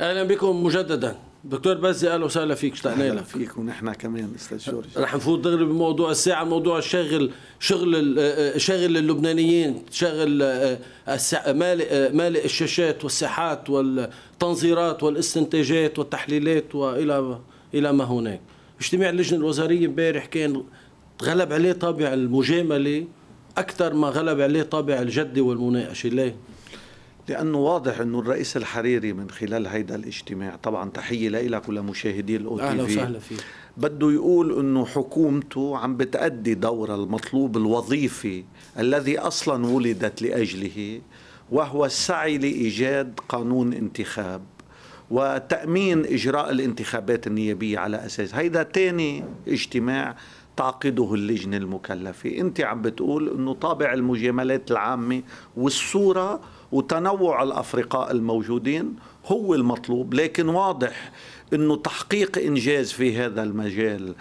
أهلا بكم مجددا. دكتور بزي أهلا وسهلا فيك اشتقنا لك. فيك ونحن كمان أستاذ جورج رح نفوت دغري بموضوع الساعة موضوع الشغل شغل ال- شغل اللبنانيين شغل آه، مالئ آه، مالئ الشاشات والساحات والتنظيرات والاستنتاجات والتحليلات وإلى إلى ما هناك. اجتماع اللجنة الوزارية امبارح كان غلب عليه طابع المجاملة أكثر ما غلب عليه طابع الجد والمناقشة. ليه لأنه واضح إنه الرئيس الحريري من خلال هيدا الاجتماع طبعا تحية لك ولمشاهدي تي في وسهلا فيك. بده يقول إنه حكومته عم بتأدي دورها المطلوب الوظيفي الذي أصلا ولدت لأجله وهو السعي لإيجاد قانون انتخاب وتأمين إجراء الانتخابات النيابية على أساس. هيدا تاني اجتماع تعقده اللجنة المكلفة. أنت عم بتقول أنه طابع المجاملات العامة والصورة وتنوع الأفرقاء الموجودين هو المطلوب لكن واضح أنه تحقيق إنجاز في هذا المجال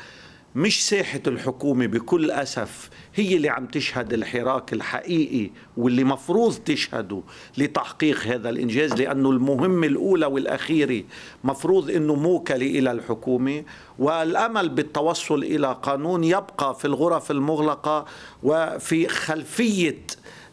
مش ساحة الحكومة بكل أسف هي اللي عم تشهد الحراك الحقيقي واللي مفروض تشهده لتحقيق هذا الإنجاز لأنه المهمة الأولى والأخيرة مفروض أنه موكلة إلى الحكومة والأمل بالتوصل إلى قانون يبقى في الغرف المغلقة وفي خلفية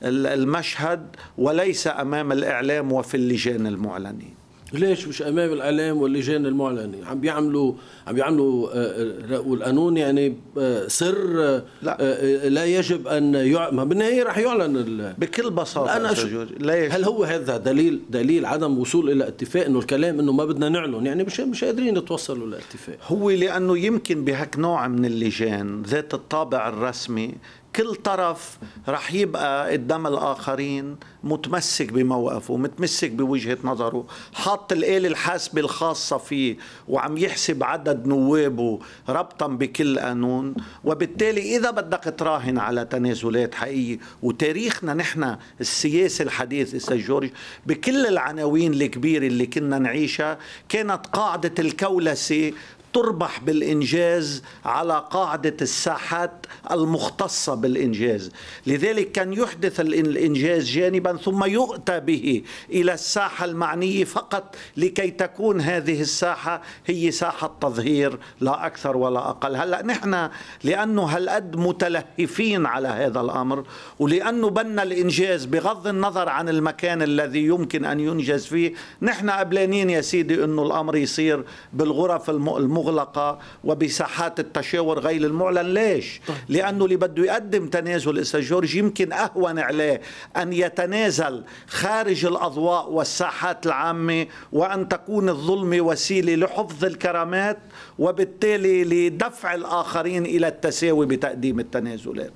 المشهد وليس أمام الإعلام وفي اللجان المعلنين ليش مش أمام الإعلام واللجان المعلنه عم بيعملوا عم بيعملوا آه، آه، والقانون يعني آه، سر لا. لا يجب أن يعلن ما بالنهاية رح يعلن بكل أستاذ شو جورج. ليش؟ هل هو هذا دليل دليل عدم وصول إلى اتفاق إنه الكلام إنه ما بدنا نعلن يعني مش مش قادرين يتوصلوا لاتفاق هو لأنه يمكن بهك نوع من اللجان ذات الطابع الرسمي كل طرف رح يبقى قدام الآخرين متمسك بموقفه متمسك بوجهة نظره حاط الآلة الحاسبة الخاصة فيه وعم يحسب عدد نوابه ربطا بكل قانون. وبالتالي إذا بدك تراهن على تنازلات حقيقية وتاريخنا نحن السياسي الحديث أستاذ جورج بكل العناوين الكبيرة اللي كنا نعيشها كانت قاعدة الكولسة تربح بالإنجاز على قاعدة الساحات المختصة بالإنجاز. لذلك كان يحدث الإن- الإنجاز جانبا ثم يؤتى به إلى الساحة المعنية فقط لكي تكون هذه الساحة هي ساحة تظهير لا أكثر ولا أقل. هلأ نحن لأنه هالقد متلهفين على هذا الأمر ولأنه بنا الإنجاز بغض النظر عن المكان الذي يمكن أن ينجز فيه نحن قبلانين يا سيدي أنه الأمر يصير بالغرف الم- المغلقة وبساحات التشاور غير المعلن. ليش؟ لأنه اللي بده يقدم تنازل أستاذ جورج يمكن أهون عليه أن يتنازل خارج الأضواء والساحات العامة وأن تكون الظلمة وسيلة لحفظ الكرامات وبالتالي لدفع الآخرين إلى التساوي بتقديم التنازلات.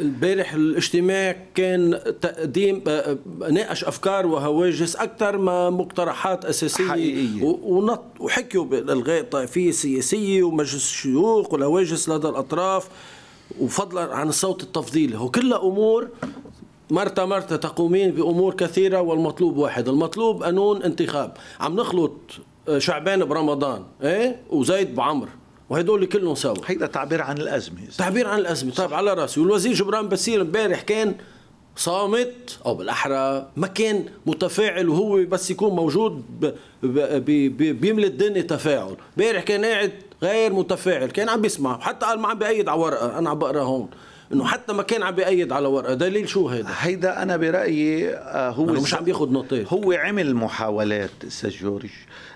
البارح الاجتماع كان تقديم آه، آه، ناقش أفكار وهواجس أكثر ما مقترحات أساسية. حقيقية. ونط وحكيوا بالغاء الطائفية السياسية ومجلس الشيوخ والهواجس لدى الأطراف وفضلا عن الصوت التفضيلي. هو كلها أمور مرتا مرتا تقومين بأمور كثيرة والمطلوب واحد. المطلوب قانون انتخاب. عم نخلط آه، شعبان برمضان إيه؟ وزيد بعمر. وهدول كلهم سوا. هيدا تعبير عن الأزمة تعبير عن الأزمة طيب على رأسي. والوزير جبران بسير امبارح كان صامت أو بالأحرى ما كان متفاعل وهو بس يكون موجود بيملى الدنيا تفاعل. امبارح كان قاعد غير متفاعل كان عم بيسمع. حتى قال ما عم بيأيد على ورقة أنا عم بقرأ هون. إنه حتى ما كان عم بيأيد على ورقة. دليل شو هيدا؟ هيدا أنا برأيي آه، هو مش عم بياخذ نوتات هو عمل محاولات أستاذ جورج.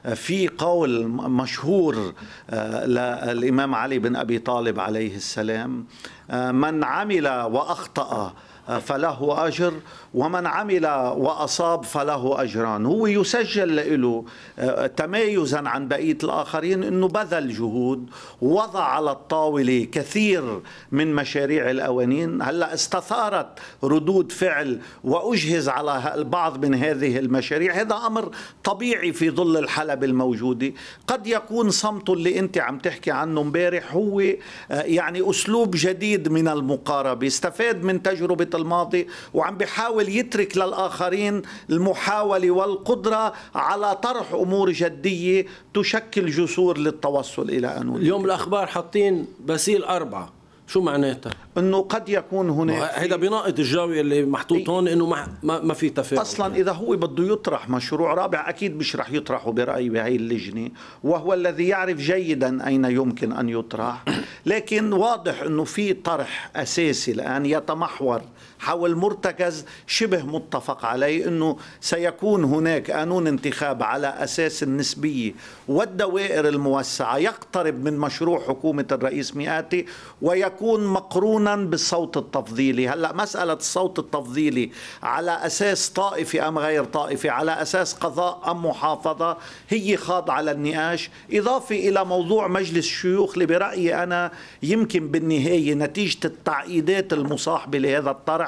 آه، في قول مشهور آه، للإمام علي بن أبي طالب عليه السلام من عمل وأخطأ آه، فله أجر ومن عمل وأصاب فله أجران. هو يسجل له آه، تمايزا عن بقية الآخرين إنه بذل جهود وضع على الطاولة كثير من مشاريع الاوانين هلأ استثارت ردود فعل وأجهز على البعض من هذه المشاريع. هذا أمر طبيعي في ظل الحلبة الموجودة. قد يكون صمته اللي أنت عم تحكي عنه امبارح هو آه، يعني أسلوب جديد من المقاربة. استفاد من تجربة الماضي وعم بيحاول يترك للآخرين المحاولة والقدرة على طرح أمور جدية تشكل جسور للتوصل إلى قانون اليوم الأخبار حاطين باسيل أربعة. شو معناتها؟ إنه قد يكون هناك هيدا بناقض الجاوية اللي محطوط هون إنه ما ما, في تفاهم. أصلا إذا هو بده يطرح مشروع رابع أكيد مش رح يطرحه برايي بهي اللجنة وهو الذي يعرف جيدا أين يمكن أن يطرح. لكن واضح إنه في طرح أساسي الآن يتمحور حول مرتكز شبه متفق عليه إنه سيكون هناك قانون انتخاب على أساس النسبية والدوائر الموسعة يقترب من مشروع حكومة الرئيس مئاتي ويكون مقرونا بالصوت التفضيلي. هلأ مسألة الصوت التفضيلي على أساس طائفي أم غير طائفي على أساس قضاء أم محافظة هي خاضعه للنقاش إضافة إلى موضوع مجلس الشيوخ اللي برأيي أنا يمكن بالنهاية نتيجة التعقيدات المصاحبة لهذا الطرح.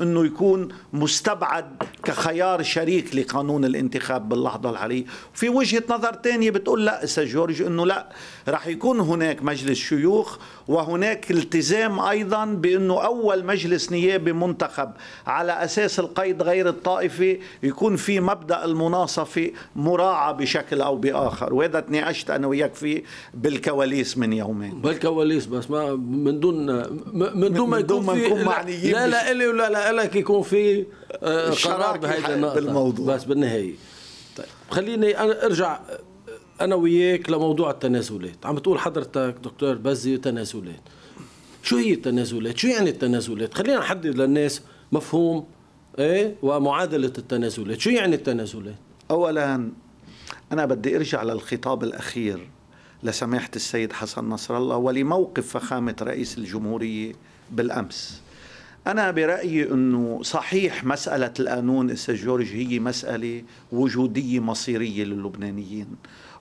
إنه يكون مستبعد كخيار شريك لقانون الانتخاب باللحظة الحالية، في وجهة نظر ثانية بتقول لا أستاذ جورج إنه لا رح يكون هناك مجلس شيوخ وهناك التزام أيضا بإنه أول مجلس نيابي منتخب على أساس القيد غير الطائفي يكون في مبدأ المناصفة مراعى بشكل أو بآخر، وهذا تناقشت أنا وياك فيه بالكواليس من يومين. بالكواليس بس ما من دون من دون ما يكون في لا لا إلي ولا لا لك يكون في آه، قرار بهيدي النقطة. بالموضوع. بس بالنهاية. طيب خليني أنا أرجع أنا وياك لموضوع التنازلات عم بتقول حضرتك دكتور بزي تنازلات شو هي التنازلات شو يعني التنازلات خلينا نحدد للناس مفهوم إيه ومعادلة التنازلات شو يعني التنازلات أولا أنا بدي أرجع للخطاب الأخير لسماحة السيد حسن نصر الله ولموقف فخامة رئيس الجمهورية بالأمس. أنا برأيي أنه صحيح مسألة القانون أستاذ جورج هي مسألة وجودية مصيرية للبنانيين.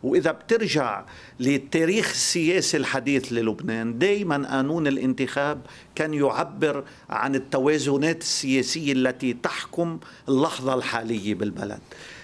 وإذا بترجع للتاريخ السياسي الحديث للبنان دائما قانون الانتخاب كان يعبر عن التوازنات السياسية التي تحكم اللحظة الحالية بالبلد.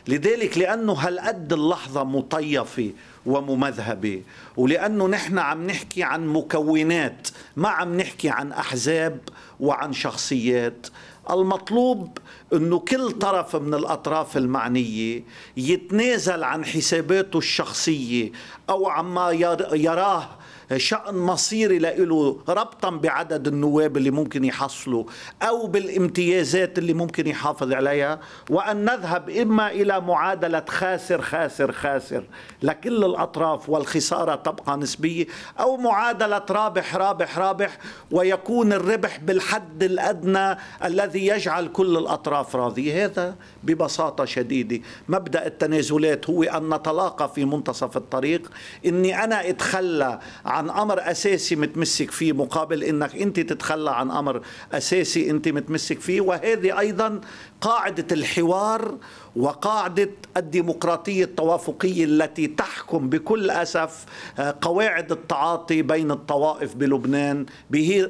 لذلك لأنه هالقد اللحظة مطيفة وممذهبة ولأنه نحن عم نحكي عن مكونات ما عم نحكي عن أحزاب وعن شخصيات. المطلوب إنه كل طرف من الأطراف المعنية يتنازل عن حساباته الشخصية أو عما يراه شأن مصيري له ربطا بعدد النواب اللي ممكن يحصلوا أو بالامتيازات اللي ممكن يحافظ عليها. وأن نذهب إما إلى معادلة خاسر خاسر خاسر لكل الأطراف والخسارة تبقى نسبية أو معادلة رابح رابح رابح ويكون الربح بالحد الأدنى الذي يجعل كل الأطراف راضية. هذا ببساطة شديدة. مبدأ التنازلات هو أن نتلاقى في منتصف الطريق. إني أنا أتخلى عن أمر أساسي متمسك فيه مقابل إنك أنت تتخلى عن أمر أساسي أنت متمسك فيه. وهذه أيضا قاعدة الحوار وقاعدة الديمقراطية التوافقية التي تحكم بكل أسف آه، قواعد التعاطي بين الطوائف بلبنان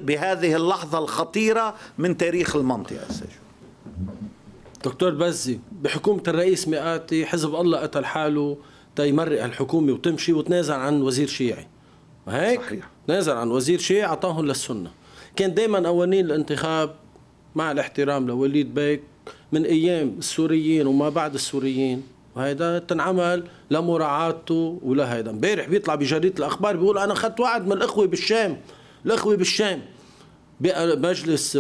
بهذه اللحظة الخطيرة من تاريخ المنطقة دكتور بزي بحكومة الرئيس مئاتي حزب الله قتل حاله تيمرق الحكومة وتمشي وتنازل عن وزير شيعي. هيك صحيح. نازل عن وزير شيء أعطاهم للسنة. كان دائما قوانين الانتخاب مع الاحترام لوليد بيك من أيام السوريين وما بعد السوريين. وهيدا تنعمل لمراعاته ولا هيدا امبارح بيطلع بجريدة الأخبار بيقول أنا أخذت وعد من الإخوة بالشام الإخوة بالشام بمجلس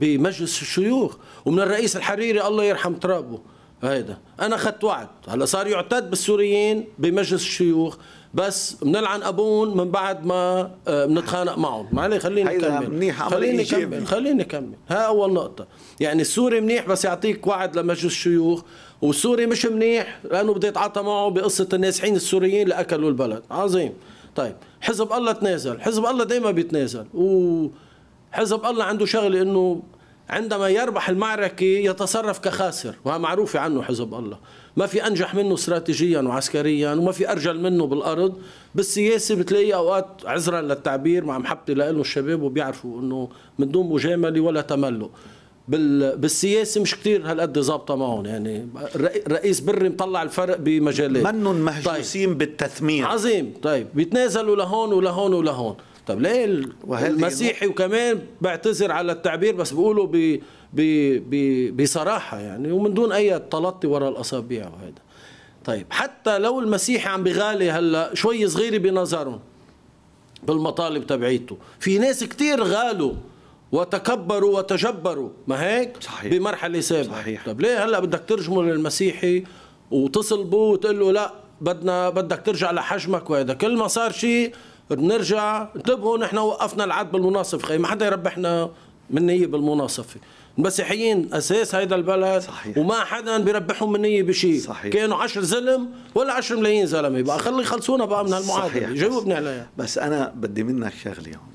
بمجلس الشيوخ ومن الرئيس الحريري الله يرحم ترابه. هيدا أنا أخذت وعد. هلا صار يعتد بالسوريين بمجلس الشيوخ. بس بنلعن أبون من بعد ما آه، بنتخانق معهم. معلي خليني أكمل. خليني أكمل خليني أكمل. ها أول نقطة. يعني السوري منيح بس يعطيك وعد لمجلس الشيوخ. والسوري مش منيح لأنه بده يتعاطى معه بقصة النازحين السوريين اللي اكلوا البلد. عظيم. طيب حزب الله تنازل. حزب الله دائما بيتنازل. وحزب الله عنده شغلة إنه عندما يربح المعركة يتصرف كخاسر. وهذا معروف عنه حزب الله. ما في أنجح منه استراتيجيا وعسكريا وما في أرجل منه بالأرض بالسياسة بتلاقيه أوقات عذرا للتعبير مع محبتي له الشباب وبيعرفوا أنه من دون مجاملة ولا تملق بالسياسة مش كثير هالقد ظابطة معهم يعني رئيس بري مطلع الفرق بمجالات. منهم مهجوسين طيب. بالتثمين عظيم. طيب. بيتنازلوا لهون ولهون ولهون. طب ليه المسيحي وكمان بعتذر على التعبير بس بقوله ب ب بصراحة يعني ومن دون أي تلطي وراء الأصابع وهذا. طيب حتى لو المسيحي عم بغالي هلأ شوي صغيرة بنظرهم بالمطالب تبعيته. في ناس كتير غالوا وتكبروا وتجبروا ما هيك؟ صحيح. بمرحلة سابقة. صحيح. طب ليه هلأ بدك ترجمه للمسيحي وتصلبه وتقول له لأ بدنا بدك ترجع لحجمك وهذا؟ كل ما صار شيء بنرجع انتبهوا نحن وقفنا العد بالمناصف خي ما حدا يربحنا من نية بالمناصفة. المسيحيين أساس هيدا البلد صحيح. وما حدا بيربحهم من نية بشيء صحيح. كانوا 10 زلم ولا 10 ملايين زلمة. بقى خلي يخلصونا بقى من هالمعادلة. جاوبني عليها. بس أنا بدي منك شغلة هون.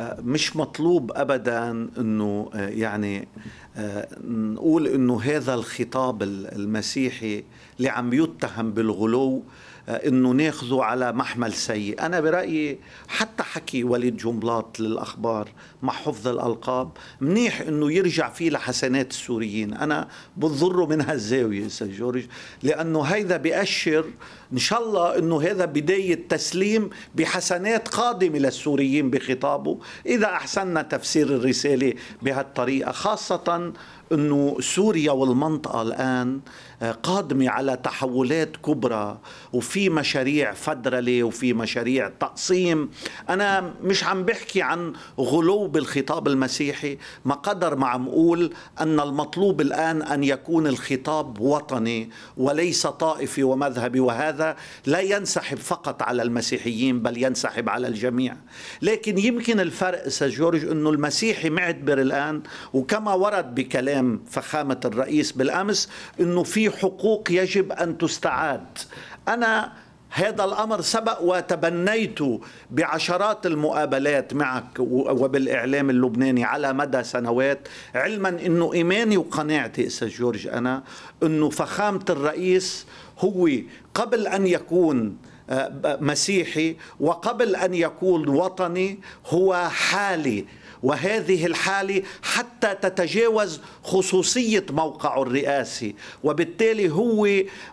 آه، مش مطلوب ابدا إنه آه، يعني آه، نقول إنه هذا الخطاب المسيحي اللي عم يتهم بالغلو إنه ناخذه على محمل سيء. أنا برأيي حتى حكي وليد جنبلاط للأخبار مع حفظ الألقاب منيح إنه يرجع فيه لحسنات السوريين. أنا بضره من هالزاوية أستاذ جورج لأنه هيدا بيأشر إن شاء الله إنه هذا بداية تسليم بحسنات قادمة للسوريين بخطابه. إذا أحسننا تفسير الرسالة بهالطريقة خاصة إنه سوريا والمنطقة الآن قادمه على تحولات كبرى وفي مشاريع فدرله وفي مشاريع تقسيم. أنا مش عم بحكي عن غلو بالخطاب المسيحي ما قدر ما عم أقول أن المطلوب الآن أن يكون الخطاب وطني وليس طائفي ومذهبي وهذا لا ينسحب فقط على المسيحيين بل ينسحب على الجميع. لكن يمكن الفرق أستاذ جورج إنه المسيحي معتبر الآن وكما ورد بكلام فخامة الرئيس بالأمس إنه في حقوق يجب أن تستعاد. أنا هذا الأمر سبق وتبنيته بعشرات المقابلات معك وبالإعلام اللبناني على مدى سنوات. علما إنه إيماني وقناعتي أستاذ جورج أنا إنه فخامة الرئيس هو قبل أن يكون آه، مسيحي وقبل أن يكون وطني هو حالي. وهذه الحالة حتى تتجاوز خصوصية موقعه الرئاسي وبالتالي هو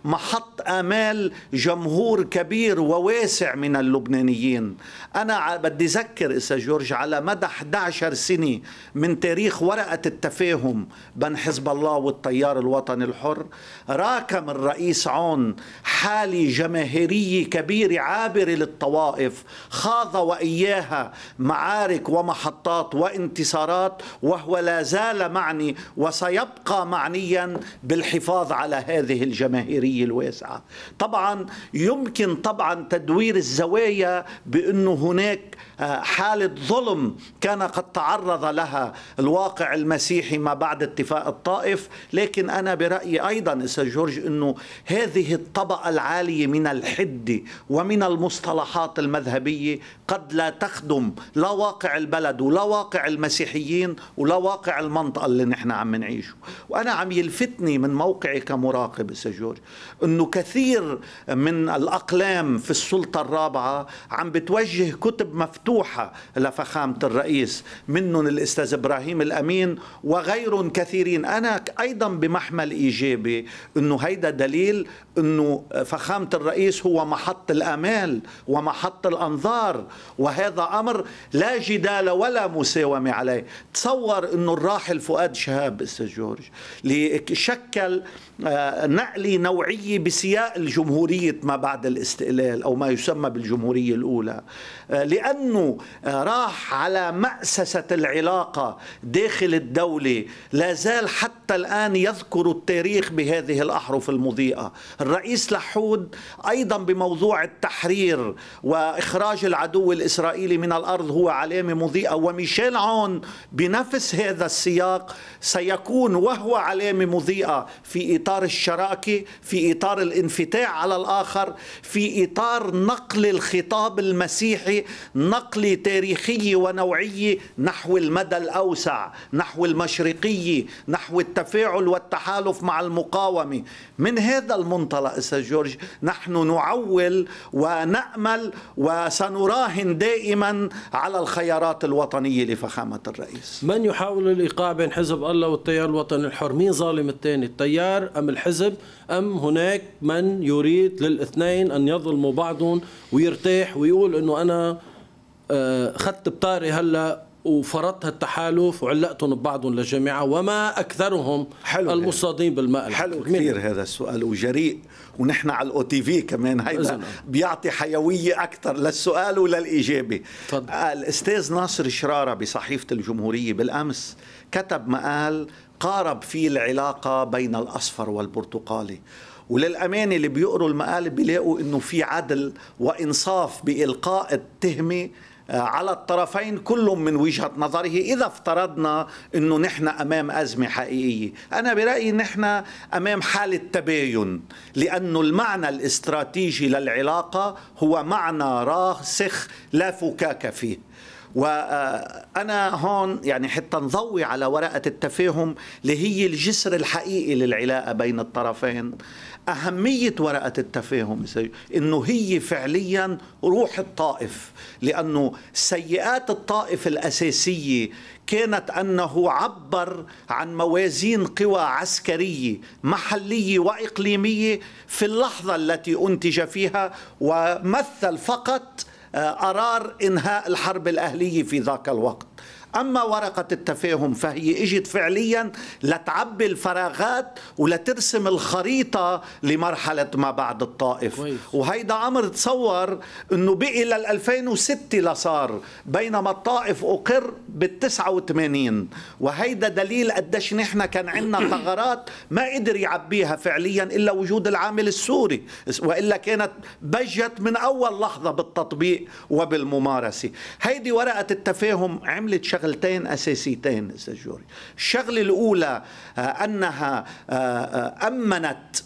محط آمال جمهور كبير وواسع من اللبنانيين. أنا بدي أذكر إسا جورج على مدى 11 سنة من تاريخ ورقة التفاهم بين حزب الله والتيار الوطني الحر راكم الرئيس عون حالة جماهيرية كبيرة عابرة للطوائف خاض وإياها معارك ومحطات وانتصارات وهو لا زال معني وسيبقى معنيا بالحفاظ على هذه الجماهيرية الواسعة. طبعا يمكن طبعا تدوير الزوايا بأنه هناك حالة ظلم كان قد تعرض لها الواقع المسيحي ما بعد اتفاق الطائف لكن أنا برأيي أيضا أستاذ جورج أنه هذه الطبقة العالية من الحدة ومن المصطلحات المذهبية قد لا تخدم لا واقع البلد ولا واقع المسيحيين ولا واقع المنطقة اللي نحن عم نعيشه. وأنا عم يلفتني من موقعي كمراقب أستاذ جورج أنه كثير من الأقلام في السلطة الرابعة عم بتوجه كتب مفتوحة لفخامة الرئيس منهم الأستاذ إبراهيم الأمين وغير كثيرين. أنا أيضا بمحمل إيجابي أنه هيدا دليل أنه فخامة الرئيس هو محط الأمال ومحط الأنظار وهذا أمر لا جدال ولا مساومة عليه. تصور أنه الراحل فؤاد شهاب أستاذ جورج شكل آه، نقلة نوعية بسياق الجمهورية ما بعد الاستقلال أو ما يسمى بالجمهورية الأولى. آه، لأنه آه، راح على مأسسة العلاقة داخل الدولة لا زال حتى الآن يذكر التاريخ بهذه الأحرف المضيئة. الرئيس لحود أيضا بموضوع التحرير وإخراج العدو الإسرائيلي من الأرض هو علامة مضيئة. وميشيل عون بنفس هذا السياق سيكون وهو علامة مضيئة في إطار الشراكة في إطار الانفتاح على الآخر في إطار نقل الخطاب المسيحي نقلة تاريخية ونوعية نحو المدى الأوسع نحو المشرقية نحو التفاعل والتحالف مع المقاومة. من هذا المنطلق أستاذ جورج. نحن نعول ونأمل وسنراهن دائما على الخيارات الوطنية لفخامة الرئيس. من يحاول الإيقاع بين حزب الله والتيار الوطني الحر مين ظالم الثاني التيار أم الحزب؟ أم هناك من يريد للإثنين أن يظلموا بعضهم ويرتاح ويقول أنه أنا آه، خدت بطاري هلأ وفرضت التحالف وعلقتهم ببعضهم للجامعة وما أكثرهم حلو. المصادين بالماء حلو كثير هذا السؤال وجريء. ونحن على الأو تي في كمان هيدا بيعطي حيوية أكثر للسؤال وللإجابة. فضل. الأستاذ ناصر شرارة بصحيفة الجمهورية بالأمس كتب مقال قارب فيه العلاقة بين الأصفر والبرتقالي. وللأمانة اللي بيقروا المقال بيلاقوا إنه في عدل وإنصاف بإلقاء التهمة على الطرفين كل من وجهة نظره إذا افترضنا أنه نحن أمام أزمة حقيقية. أنا برأيي نحن أمام حالة تباين لأنه المعنى الاستراتيجي للعلاقة هو معنى راسخ لا فكاك فيه. وأنا هون يعني حتى نضوي على ورقة التفاهم اللي هي الجسر الحقيقي للعلاقة بين الطرفين. أهمية ورقة التفاهم إنه هي فعليا روح الطائف لأنه سيئات الطائف الأساسية كانت أنه عبر عن موازين قوى عسكرية محلية وإقليمية في اللحظة التي أنتج فيها ومثل فقط آه، قرار إنهاء الحرب الأهلية في ذاك الوقت. أما ورقة التفاهم فهي إجت فعليا لتعبي الفراغات ولترسم الخريطة لمرحلة ما بعد الطائف. وهيدا أمر تصور أنه بقي لل 2006 لصار بينما الطائف أقر بال 89 وهيدا دليل قديش نحن كان عندنا ثغرات ما قدر يعبيها فعليا إلا وجود العامل السوري. وإلا كانت بجت من أول لحظة بالتطبيق وبالممارسة. هيدي ورقة التفاهم عملت شغل شغلتين أساسيتين أستاذ جوري الشغلة الأولى آه، أنها آه، آه، أمنت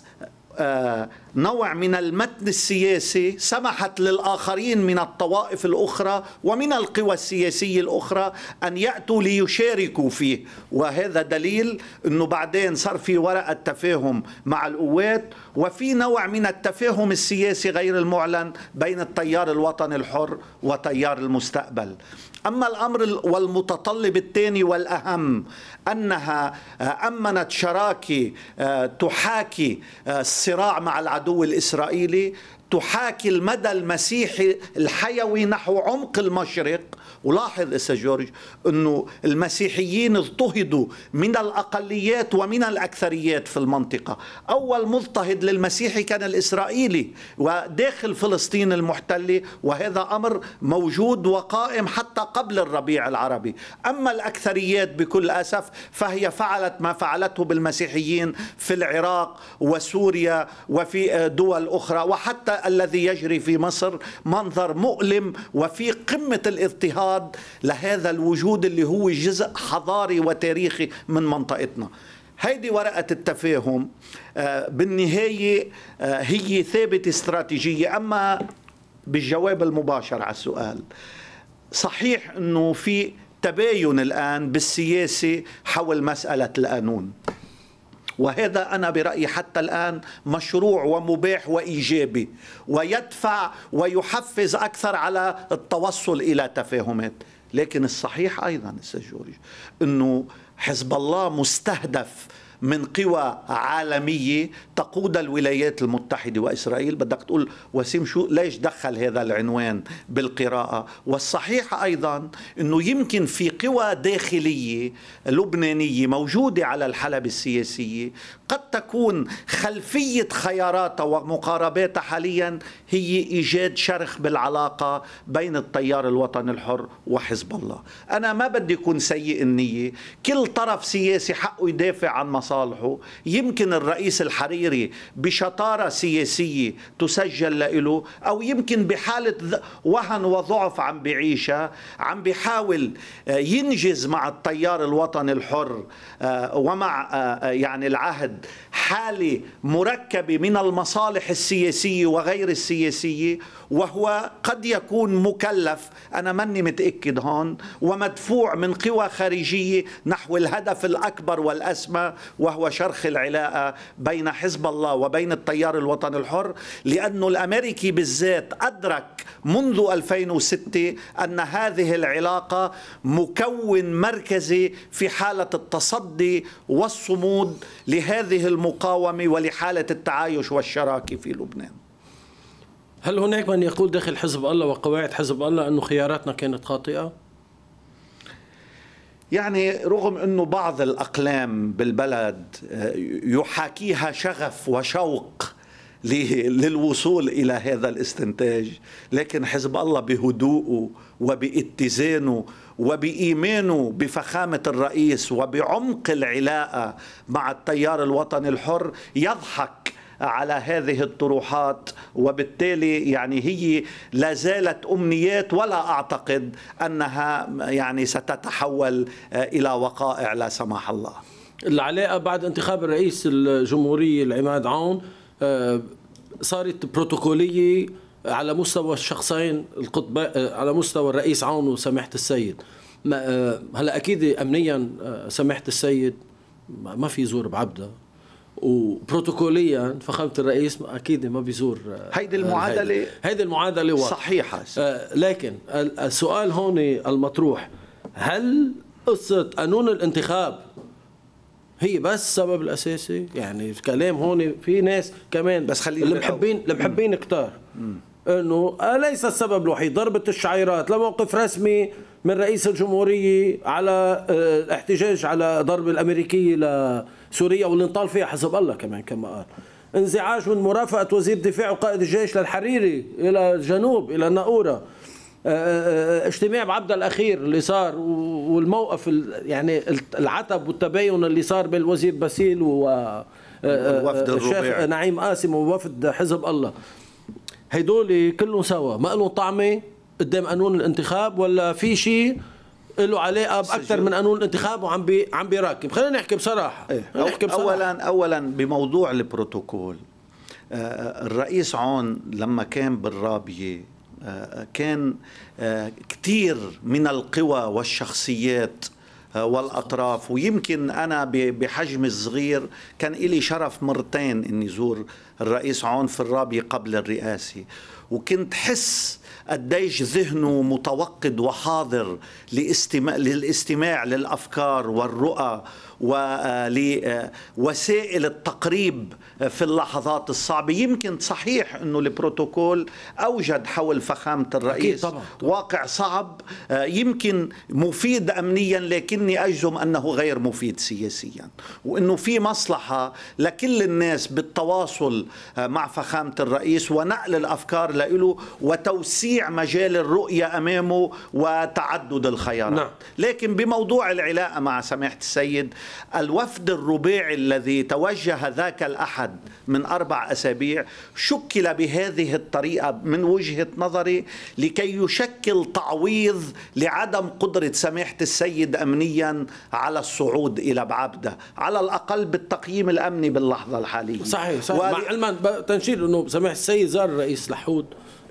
نوع من المتن السياسي سمحت للآخرين من الطوائف الأخرى ومن القوى السياسية الأخرى أن يأتوا ليشاركوا فيه. وهذا دليل أنه بعدين صار في ورقة تفاهم مع القوات وفي نوع من التفاهم السياسي غير المعلن بين التيار الوطني الحر وتيار المستقبل. أما الأمر والمتطلب الثاني والأهم أنها أمنت شراكة آه، تحاكي آه، الصراع مع العدو الإسرائيلي تحاكي المدى المسيحي الحيوي نحو عمق المشرق. ولاحظ أستاذ جورج إنه المسيحيين اضطهدوا من الأقليات ومن الأكثريات في المنطقة، أول مضطهد للمسيحي كان الإسرائيلي وداخل فلسطين المحتلة وهذا أمر موجود وقائم حتى قبل الربيع العربي، أما الأكثريات بكل أسف فهي فعلت ما فعلته بالمسيحيين في العراق وسوريا وفي دول أخرى. وحتى الذي يجري في مصر منظر مؤلم وفي الاضطهاد الاضطهاد لهذا الوجود اللي هو جزء حضاري وتاريخي من منطقتنا. هيدي ورقة التفاهم آه، بالنهاية آه، هي ثابتة استراتيجية. أما بالجواب المباشر على السؤال صحيح أنه في تباين الآن بالسياسة حول مسألة القانون. وهذا أنا برأيي حتى الآن مشروع ومباح وإيجابي ويدفع ويحفز أكثر على التوصل إلى تفاهمات. لكن الصحيح أيضا أنه حزب الله مستهدف من قوى عالمية تقود الولايات المتحدة وإسرائيل. بدك تقول وسيم شو؟ ليش دخل هذا العنوان بالقراءة؟ والصحيح أيضا أنه يمكن في قوى داخلية لبنانية موجودة على الحلبة السياسية قد تكون خلفية خياراتها ومقارباتها حاليا هي إيجاد شرخ بالعلاقة بين التيار الوطني الحر وحزب الله. أنا ما بدي يكون سيء النية. كل طرف سياسي حقه يدافع عن مصالحه. يمكن الرئيس الحريري بشطارة سياسية تسجل له أو يمكن بحالة وهن وضعف عم بيعيشها عم بيحاول آه، ينجز مع التيار الوطني الحر آه، ومع آه، يعني العهد حالة مركبة من المصالح السياسية وغير السياسية وهو قد يكون مكلف. أنا ماني متأكد هون ومدفوع من قوى خارجية نحو الهدف الأكبر والأسمى وهو شرخ العلاقة بين حزب الله وبين التيار الوطني الحر لأنه الأمريكي بالذات أدرك منذ 2006 أن هذه العلاقة مكون مركزي في حالة التصدي والصمود لهذه المقاومة ولحالة التعايش والشراكة في لبنان هل هناك من يقول داخل حزب الله وقواعد حزب الله أنه خياراتنا كانت خاطئة؟ يعني رغم إنه بعض الأقلام بالبلد آه، يحاكيها شغف وشوق للوصول إلى هذا الاستنتاج لكن حزب الله بهدوءه وباتزانه وبإيمانه بفخامة الرئيس وبعمق العلاقة مع التيار الوطني الحر يضحك على هذه الطروحات وبالتالي يعني هي لا زالت أمنيات ولا أعتقد أنها يعني ستتحول إلى وقائع لا سمح الله. العلاقة بعد انتخاب الرئيس الجمهورية العماد عون آه، صارت بروتوكولية على مستوى الشخصين القطب على مستوى الرئيس عون وسماحة السيد آه، هلا أكيد امنيا آه، سماحة السيد ما في يزور بعبده وبروتوكوليا فخامة الرئيس أكيد ما بيزور هيدي المعادلة هيدي. المعادلة صحيحة. لكن السؤال هون المطروح هل قصة قانون الانتخاب هي بس السبب الأساسي؟ يعني الكلام هون في ناس كمان بس خلينا اللي محبين اللي محبين كتار. إنه ليس السبب الوحيد. ضربة الشعيرات لموقف رسمي من رئيس الجمهورية على الاحتجاج على ضرب الأمريكية لسوريا واللي انطال فيها حسب الله كمان كما قال انزعاج من مرافقه وزير الدفاع وقائد الجيش للحريري إلى الجنوب إلى الناقورة. اجتماع بعبد الأخير اللي صار والموقف يعني العتب والتباين اللي صار بين الوزير باسيل و الشيخ نعيم قاسم ووفد حزب الله. هيدول كلهم سوا ما لهم طعمة قدام قانون الانتخاب ولا في شيء له علاقه باكثر من قانون الانتخاب وعم بي عم بيراكم. خلينا نحكي بصراحة. إيه. نحكي بصراحة. اولا اولا بموضوع البروتوكول. الرئيس عون لما كان بالرابية كان آه، كثير من القوى والشخصيات آه، والأطراف. ويمكن أنا بحجم الصغير كان لي شرف مرتين أني زور الرئيس عون في الرابية قبل الرئاسة. وكنت حس قديش ذهنه متوقد وحاضر للاستماع للأفكار والرؤى ولوسائل التقريب في اللحظات الصعبة يمكن صحيح أنه البروتوكول أوجد حول فخامة الرئيس طبعا. واقع صعب يمكن مفيد أمنيا لكني أجزم أنه غير مفيد سياسيا وأنه في مصلحة لكل الناس بالتواصل مع فخامة الرئيس ونقل الأفكار له وتوسيع مجال الرؤية أمامه وتعدد الخيارات نعم. لكن بموضوع العلاقة مع سماحة السيد الوفد الرباعي الذي توجه ذاك الأحد من أربع أسابيع شكل بهذه الطريقة من وجهة نظري لكي يشكل تعويض لعدم قدرة سماحة السيد أمنيا على الصعود إلى بعبدة على الأقل بالتقييم الأمني باللحظة الحالية صحيح, صحيح. ول... مع علما تنشير أنه سماحة السيد زار الرئيس لحود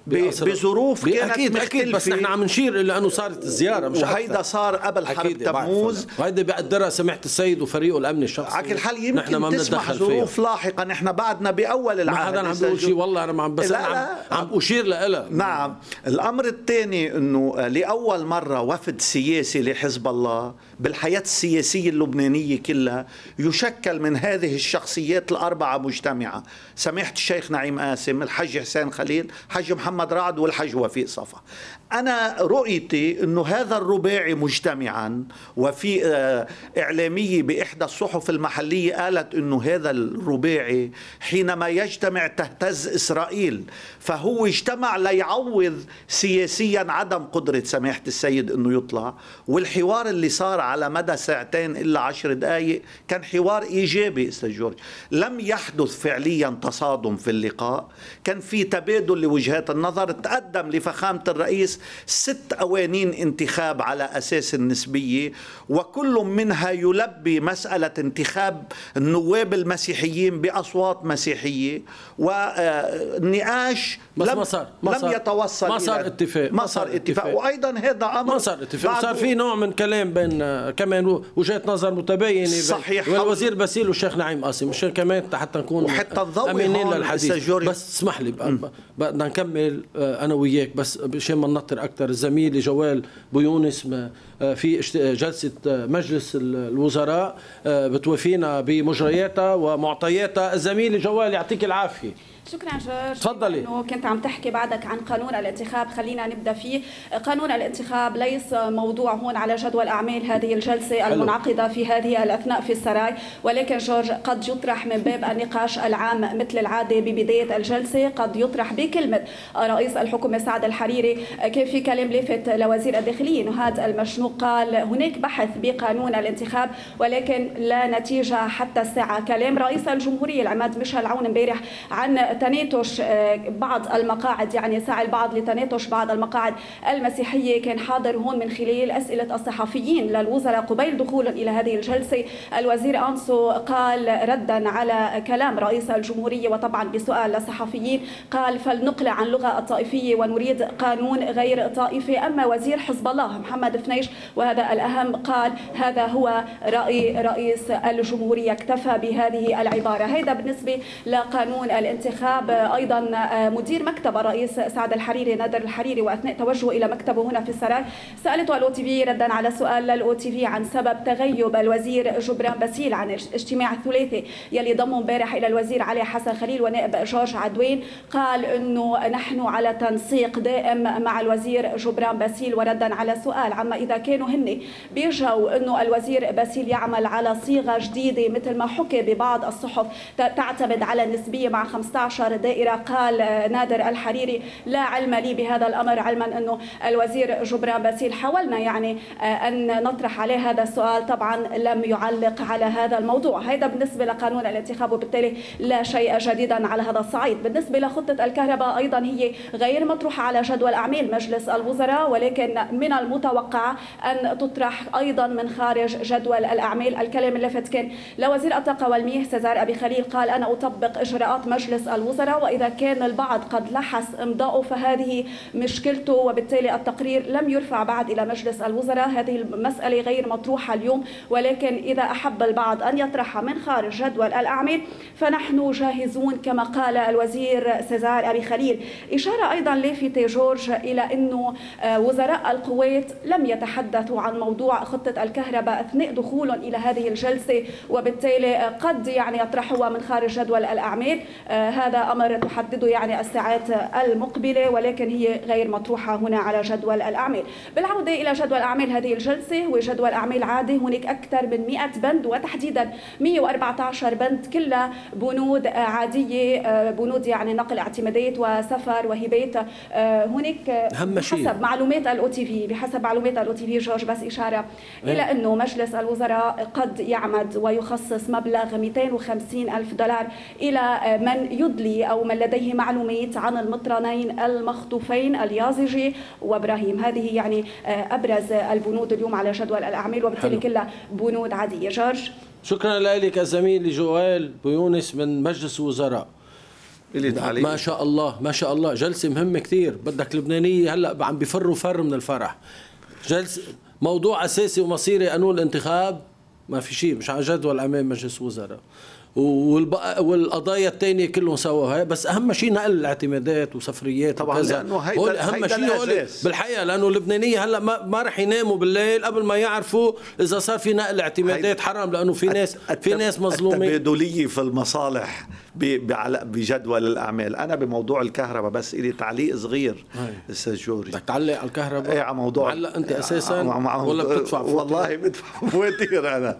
بظروف كانت أكيد أكيد بس نحن عم نشير إلى أنه صارت الزياره مش وهيدا صار قبل حرب تموز. وهيدا بيقدرها سماحه السيد وفريقه الامني الشخصي. على كل حال يمكن ما تسمح ظروف لاحقه نحن بعدنا بأول العهد ما حدا عم بيقول شيء والله أنا ما عم بس لا لا عم, عم أشير لها نعم. الأمر الثاني إنه لأول مرة وفد سياسي لحزب الله بالحياة السياسية اللبنانية كلها يشكل من هذه الشخصيات الأربعة مجتمعة. سماحه الشيخ نعيم قاسم الحج حسين خليل حج محمد محمد رعد والحج وفيق صفا. أنا رؤيتي أنه هذا الرباعي مجتمعا وفي آه، إعلامية بإحدى الصحف المحلية قالت أنه هذا الرباعي حينما يجتمع تهتز إسرائيل فهو اجتمع ليعوض سياسيا عدم قدرة سماحة السيد أنه يطلع. والحوار اللي صار على مدى ساعتين إلا عشر دقائق كان حوار إيجابي أستاذ جورج. لم يحدث فعليا تصادم في اللقاء. كان في تبادل لوجهات النظر. تقدم لفخامة الرئيس ست قوانين انتخاب على أساس النسبية وكل منها يلبي مسألة انتخاب النواب المسيحيين بأصوات مسيحية والنقاش بس لم, ما صار ما لم صار يتوصل ما صار اتفاق ما صار اتفاق, اتفاق. وأيضا هذا أمر ما صار اتفاق. صار في نوع من كلام بين كمان وجهات نظر متباينة صحيح. والوزير باسيل والشيخ نعيم قاسم مشان كمان حتى نكون وحتى امينين للحديث. بس اسمح لي بدنا نكمل آه، أنا وياك بس مشان ما ننطر أكثر الزميل جوال بيونس آه، في جلسة آه، مجلس الوزراء بتوفينا بمجرياتها ومعطياتها. الزميل جوال يعطيك العافية. شكرا جورج. تفضلي. انه كنت عم تحكي بعدك عن قانون الانتخاب. خلينا نبدأ فيه. قانون الانتخاب ليس موضوع هون على جدول أعمال هذه الجلسة حلو. المنعقدة في هذه الأثناء في السراي. ولكن جورج قد يطرح من باب النقاش العام مثل العادة ببداية الجلسة. قد يطرح بكلمة رئيس الحكومة سعد الحريري. كان في كلام لافت لوزير الداخلية انه هذا المشنوق؟ قال هناك بحث بقانون الانتخاب ولكن لا نتيجة حتى الساعة. كلام رئيس الجمهورية العماد مشعل عون امبارح عن تناتش آه، بعض المقاعد يعني سعى البعض لتناتش بعض المقاعد المسيحية. كان حاضر هون من خلال أسئلة الصحفيين للوزراء قبيل دخولهم إلى هذه الجلسة. الوزير أنسو قال ردا على كلام رئيس الجمهورية وطبعا بسؤال للصحفيين قال فلنقلع عن اللغة الطائفية ونريد قانون غير طائفي. أما وزير حزب الله محمد فنيش وهذا الأهم قال هذا هو رأي رئيس الجمهورية اكتفى بهذه العبارة. هذا بالنسبة لقانون الانتخاب أيضا مدير مكتب الرئيس سعد الحريري نادر الحريري وأثناء توجهه إلى مكتبه هنا في السراي سألته ال OTV ردا على سؤال لل OTV عن سبب تغيب الوزير جبران باسيل عن الاجتماع الثلاثي يلي ضمه امبارح إلى الوزير علي حسن خليل ونائب جورج عدوان. قال إنه نحن على تنسيق دائم مع الوزير جبران باسيل. وردا على سؤال عما إذا كانوا هن بيرجوا إنه الوزير باسيل يعمل على صيغة جديدة مثل ما حكي ببعض الصحف تعتمد على النسبيه مع 15 دائرة. قال نادر الحريري لا علم لي بهذا الأمر علما أنه الوزير جبران باسيل حاولنا يعني أن نطرح عليه هذا السؤال. طبعا لم يعلق على هذا الموضوع. هذا بالنسبة لقانون الانتخاب وبالتالي لا شيء جديدا على هذا الصعيد. بالنسبة لخطة الكهرباء أيضا هي غير مطروحة على جدول أعمال مجلس الوزراء ولكن من المتوقع أن تطرح أيضا من خارج جدول الأعمال. الكلام اللافت كان لوزير الطاقة والمياه سيزار أبي خليل قال أنا أطبق إجراءات مجلس الوزراء. وإذا كان البعض قد لحس امضاؤه فهذه مشكلته وبالتالي التقرير لم يرفع بعد إلى مجلس الوزراء. هذه المسألة غير مطروحة اليوم ولكن إذا أحب البعض أن يطرحها من خارج جدول الأعمال فنحن جاهزون كما قال الوزير سيزار أبي خليل. إشارة أيضا لافته جورج إلى إنه آه، وزراء القوات لم يتحدثوا عن موضوع خطة الكهرباء أثناء دخولهم إلى هذه الجلسة وبالتالي قد يعني يطرحوها من خارج جدول الأعمال. آه، هذا أمر تحدده يعني الساعات المقبلة ولكن هي غير مطروحة هنا على جدول الأعمال. بالعودة إلى جدول أعمال هذه الجلسة هو جدول أعمال عادي هناك أكثر من 100 بند وتحديدا 114 بند كلها بنود عادية آه، بنود يعني نقل اعتمادات وسفر وهبات. آه، هناك بحسب معلومات ال OTV بحسب معلومات ال OTV جورج بس إشارة إيه. إلى إنه مجلس الوزراء قد يعمد ويخصص مبلغ 250 ألف دولار إلى من يدلي أو من لديه معلومات عن المطرنين المخطوفين اليازجي وإبراهيم. هذه يعني آه، أبرز البنود اليوم على جدول الأعمال وبالتالي كلها بنود عادية. جورج؟ شكرا لك زميلي جوال بيونس من مجلس الوزراء. ما شاء الله ما شاء الله. جلسة مهمة كثير. بدك لبنانية هلأ عم بيفروا فر من الفرح. جلسة موضوع أساسي ومصيري قانون الانتخاب. ما في شيء مش على جدول أمام مجلس وزراء والقضايا الثانية كلهم سوا. بس أهم شيء نقل الاعتمادات وسفريات طبعا وكذا. لأنه هيدا أهم شيء بالحقيقة لأنه اللبنانية هلأ ما, ما رح يناموا بالليل قبل ما يعرفوا إذا صار في نقل اعتمادات حرام لأنه في ناس في ناس مظلومين. التبادلية في المصالح بجدول الأعمال. أنا بموضوع الكهرباء بس لي تعليق صغير أستاذ جورج. بدك تعلق على الكهرباء؟ إيه على موضوع معلق أنت أساسا؟ ولا بتدفع والله بدفع فواتير أنا.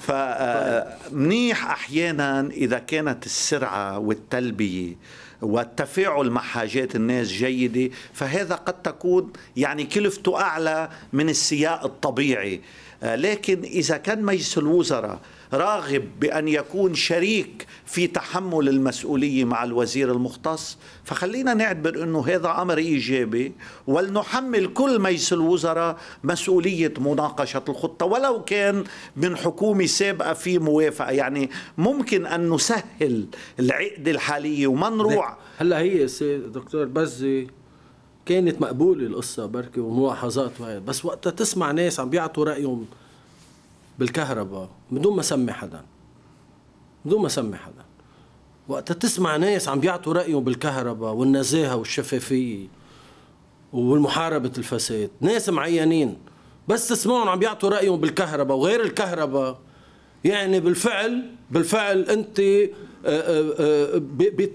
فمنيح أحيانا إذا كانت السرعة والتلبية والتفاعل مع حاجات الناس جيدة فهذا قد تكون يعني كلفته أعلى من السياق الطبيعي. لكن إذا كان مجلس الوزراء راغب بأن يكون شريك في تحمل المسؤولية مع الوزير المختص. فخلينا نعتبر أنه هذا أمر إيجابي ولنحمل كل مجلس الوزراء مسؤولية مناقشة الخطة ولو كان من حكومة سابقة في موافقة. يعني ممكن أن نسهل العقدة الحالية وما نروح هلا هي دكتور بزي كانت مقبولة القصة بركي وملاحظات وهي بس وقتها تسمع ناس عم بيعطوا رأيهم بالكهرباء بدون ما سمي حدا. بدون ما سمي حدا. وقت تسمع ناس عم بيعطوا رأيهم بالكهرباء والنزاهة والشفافية والمحاربة الفساد. ناس معينين بس تسمعهم عم بيعطوا رأيهم بالكهرباء وغير الكهرباء. يعني بالفعل بالفعل أنت آه، آه،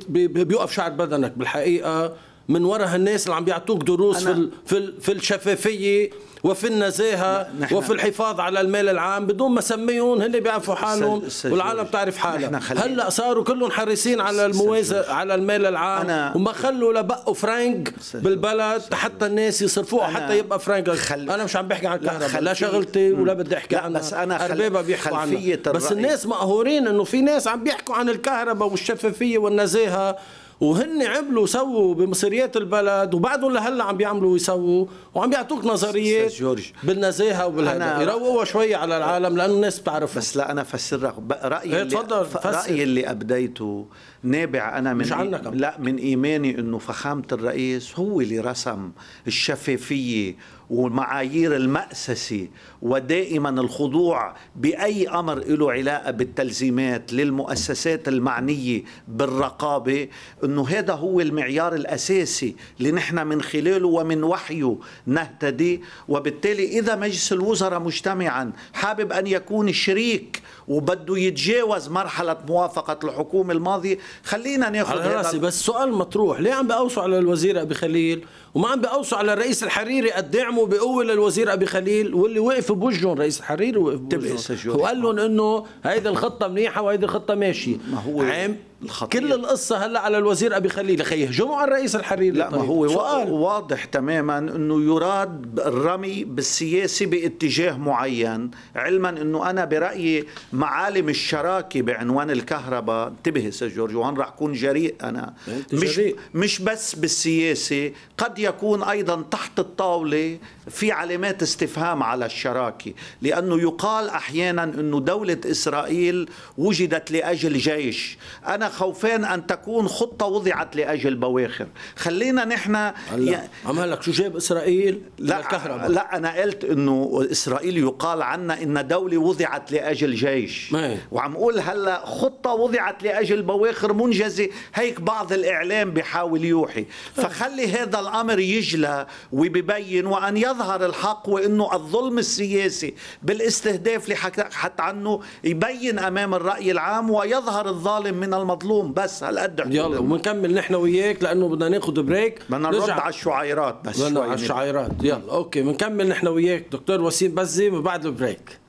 بيوقف شعر بدنك بالحقيقة. من وراء هالناس اللي عم بيعطوك دروس في في في الشفافية وفي النزاهة وفي الحفاظ على المال العام بدون ما سميهم هن بيعرفوا حالهم والعالم تعرف حالها. هلأ صاروا كلهم حريصين على الموازة على المال العام وما خلوا لبقوا فرانك بالبلد حتى الناس يصرفوها حتى يبقى فرانك. خل... أنا مش عم بحكي عن الكهرباء لا شغلتي ولا بدي أحكي عنها بس أنا اربابها بيحكوا عنها. بس الناس مقهورين إنه في ناس عم بيحكوا عن الكهرباء والشفافية والنزاهة وهن عملوا سووا بمصريات البلد وبعدهم لهلا عم بيعملوا ويسووا وعم بيعطوك نظريات جورج بالنزاهة وبالهذا. يروقوها شوي على العالم لأنه الناس بتعرف بس لا أنا أفسر رأيي اللي تفضل رأيي اللي أبديته نابع. أنا من مش عنك لا من إيماني إنه فخامة الرئيس هو اللي رسم الشفافية ومعايير المأسسة ودائما الخضوع بأي أمر له علاقة بالتلزيمات للمؤسسات المعنية بالرقابة أنه هذا هو المعيار الأساسي اللي نحن من خلاله ومن وحيه نهتدي. وبالتالي إذا مجلس الوزراء مجتمعا حابب أن يكون شريك وبده يتجاوز مرحلة موافقة الحكومة الماضية خلينا ناخذ على رأسي بس سؤال مطروح. ليه عم بأوصوا على الوزير أبي خليل؟ وما عم بأوصوا على الرئيس الحريري قد دعموا بقوة للوزير أبي خليل واللي وقف بوجههم رئيس الحريري وقف بوجههم. وقال لهم إنه هيدي الخطة منيحة وهيدي الخطة ماشية. ما هو عام الخطير. كل القصة هلا على الوزير أبي خليل خي يهجموا على الرئيس الحريري لا. ما هو سؤال. واضح تماما أنه يراد الرمي بالسياسة باتجاه معين علما أنه أنا برأيي معالم الشراكة بعنوان الكهرباء انتبه سيد جورج وهون راح أكون جريء أنا مش, جريء. مش بس بالسياسة قد يكون أيضا تحت الطاولة في علامات استفهام على الشراكة لأنه يقال أحيانا أنه دولة إسرائيل وجدت لأجل جيش أنا خوفان أن تكون خطة وضعت لأجل بواخر. خلينا نحن هلا عم لك شو جاب إسرائيل؟ لا الكهرباء. لا أنا قلت أنه إسرائيل يقال عنا إن دولة وضعت لأجل جيش. مي. وعم أقول هلا خطة وضعت لأجل بواخر منجزة. هيك بعض الإعلام بيحاول يوحي. فخلي هذا الأمر يجلى وبيبين وأن يظهر الحق وأنه الظلم السياسي بالاستهداف اللي حكت عنه يبين أمام الرأي العام ويظهر الظالم من المظلوم. مظلوم بس هالقد يلا وبنكمل نحن وياك لأنه بدنا ناخذ break. بدنا نرد على الشعيرات بس بدنا على الشعيرات. يلا OK بنكمل نحن وياك دكتور وسيم بزي وبعد ال break.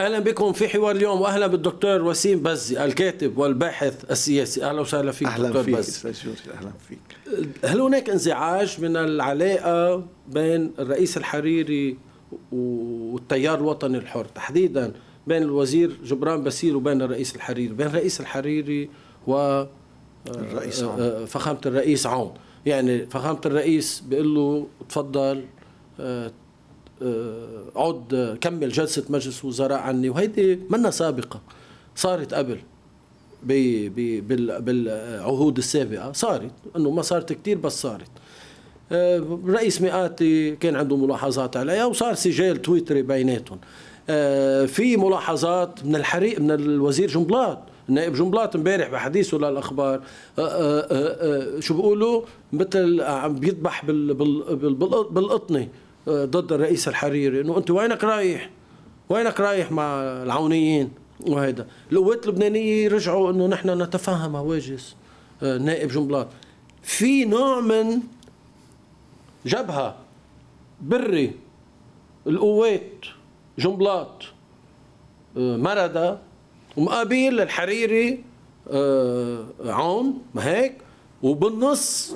أهلا بكم في حوار اليوم واهلا بالدكتور وسيم بزي الكاتب والباحث السياسي. أهلا وسهلا فيك أهلا دكتور فيك بزي. أهلا فيك. هل هناك انزعاج من العلاقة بين الرئيس الحريري والتيار الوطني الحر؟ تحديدا بين الوزير جبران بسير وبين الرئيس الحريري. بين الرئيس الحريري و الرئيس عون. آه، فخامة الرئيس عون يعني فخامة الرئيس بيقول له تفضل آه، آه، عد كمل جلسة مجلس وزراء عني. وهيدي منا سابقة. صارت قبل بالعهود السابقة. صارت إنه ما صارت كثير بس صارت. آه، رئيس مئاتي كان عنده ملاحظات عليها وصار سجال تويتري بيناتهم. آه، في ملاحظات من الحريق من الوزير جنبلاط النائب جنبلاط امبارح بحديثه للأخبار. شو بيقولوا؟ مثل عم بيذبح بالقطنة. ضد الرئيس الحريري إنه أنت وينك رايح؟ وينك رايح مع العونيين؟ وهيدا. القوات اللبنانية رجعوا إنه نحن نتفهم واجس آه، نائب جنبلاط في نوع من جبهة بري القوات جنبلاط آه، مردا ومقابل الحريري آه، عون ما هيك وبالنص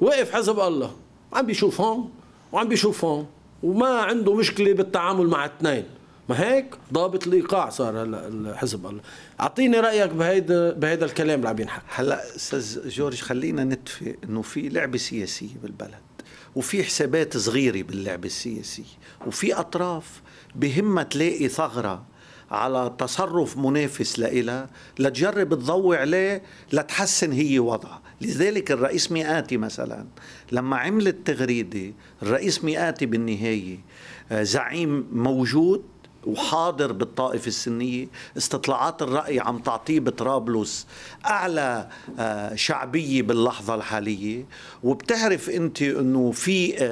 وقف حزب الله. عم بيشوف هون. وعم بيشوفهم وما عنده مشكلة بالتعامل مع اثنين. ما هيك؟ ضابط الايقاع صار هلا حزب الله. أعطيني رأيك بهيدا بهيدا الكلام اللي عم ينحكى هلا أستاذ جورج خلينا نتفق إنه في لعبة سياسية بالبلد وفي حسابات صغيرة باللعبة السياسية وفي أطراف بهمها تلاقي ثغرة على تصرف منافس لإلها لتجرب تضوي عليه لتحسن هي وضعها. لذلك الرئيس مئاتي مثلا لما عملت تغريدة الرئيس مئاتي بالنهاية آه، زعيم موجود وحاضر بالطائفة السنية استطلاعات الرأي عم تعطيه بطرابلس أعلى آه، شعبية باللحظة الحالية. وبتعرف أنت أنه في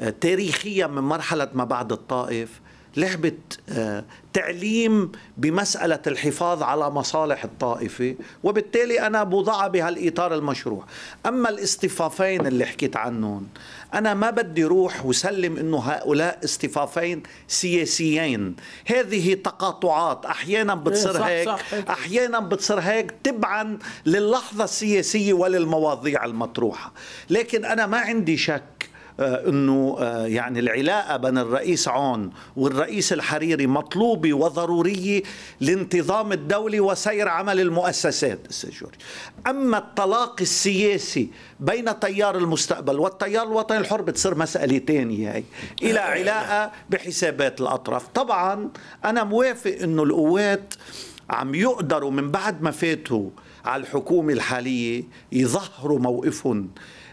آه، تاريخيا من مرحلة ما بعد الطائف لعبة تعليم بمسألة الحفاظ على مصالح الطائفة وبالتالي أنا بوضعها بهالإطار المشروع. أما الاصطفافين اللي حكيت عنهم أنا ما بدي روح وسلم أنه هؤلاء اصطفافين سياسيين. هذه تقاطعات أحيانا إيه، بتصير هيك صح أحيانا بتصير هيك تبعا للحظة السياسية وللمواضيع المطروحة. لكن أنا ما عندي شك آه، إنه آه، يعني العلاقة بين الرئيس عون والرئيس الحريري مطلوبه وضروريه لانتظام الدولي وسير عمل المؤسسات السجوري أما التلاقي السياسي بين تيار المستقبل والتيار الوطني الحر بتصير مسألة ثانية هي. إلى علاقة بحسابات الأطراف. طبعا أنا موافق إنه القوات عم يقدروا من بعد ما فاتوا على الحكومة الحالية يظهروا موقفهم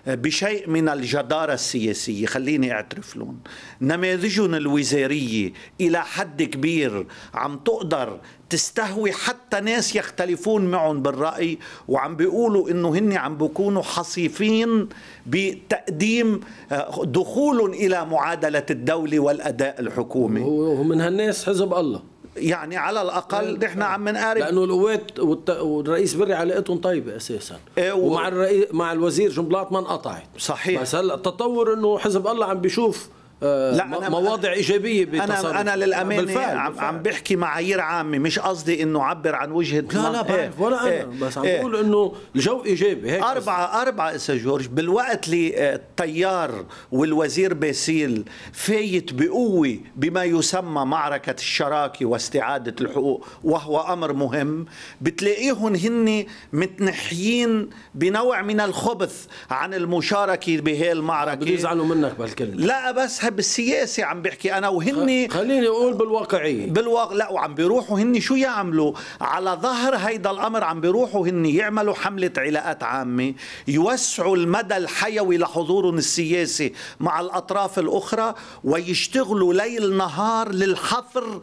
بشيء من الجدارة السياسية خليني أعترف لهم. نماذجهم الوزارية إلى حد كبير عم تقدر تستهوي حتى ناس يختلفون معهم بالرأي وعم بيقولوا إنه هن عم بيكونوا حصيفين بتقديم آه، دخول إلى معادلة الدولة والأداء الحكومي. ومن هالناس حزب الله. يعني على الأقل نحن عم نقارب. لأنه القوات والرئيس بري علاقتهم طيبه أساسا. إيه و... ومع الرئيس مع الوزير جنبلاط ما انقطعت صحيح. بس هلأ التطور إنه حزب الله عم بيشوف لا أنا مواضع إيجابية أنا أنا للأمانة بالفعل عم, بالفعل. عم بحكي معايير عامة مش قصدي إنه أعبر عن وجهة لا لا بعرف إيه ولا أنا إيه بس عم إيه. بقول إنه الجو إيجابي هيك اربعه أربعة أستاذ جورج بالوقت اللي التيار والوزير باسيل فايت بقوة بما يسمى معركة الشراكة واستعادة الحقوق وهو أمر مهم بتلاقيهم هن متنحيين بنوع من الخبث عن المشاركة بهي المعركة. بده يزعلوا منك بهالكلمه لا بس بالسياسة عم بحكي أنا وهن خليني أقول بالواقعية. بالواقع لا وعم بيروحوا هن شو يعملوا؟ على ظهر هيدا الأمر عم بيروحوا هن يعملوا حملة علاقات عامة يوسعوا المدى الحيوي لحضورهم السياسي مع الأطراف الأخرى ويشتغلوا ليل نهار للحفر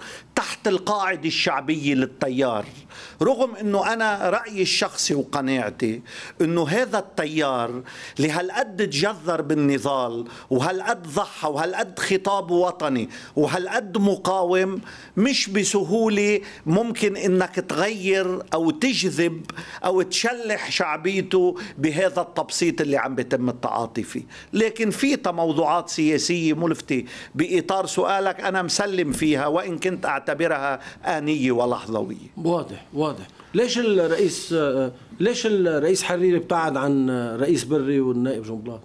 تحت القاعده الشعبيه للتيار رغم إنه أنا رأيي الشخصي وقناعتي إنه هذا التيار لهالقد تجذر بالنضال وهالقد ضحى وهالقد خطاب وطني وهالقد مقاوم مش بسهولة ممكن إنك تغير أو تجذب أو تشلح شعبيته بهذا التبسيط اللي عم بيتم التعاطي فيه. لكن في موضوعات سياسية ملفتة بإطار سؤالك أنا مسلم فيها وإن كنت أعتبرها انيه ولحظويه واضح واضح. ليش الرئيس ليش الرئيس حريري ابتعد عن رئيس بري والنائب جنبلاط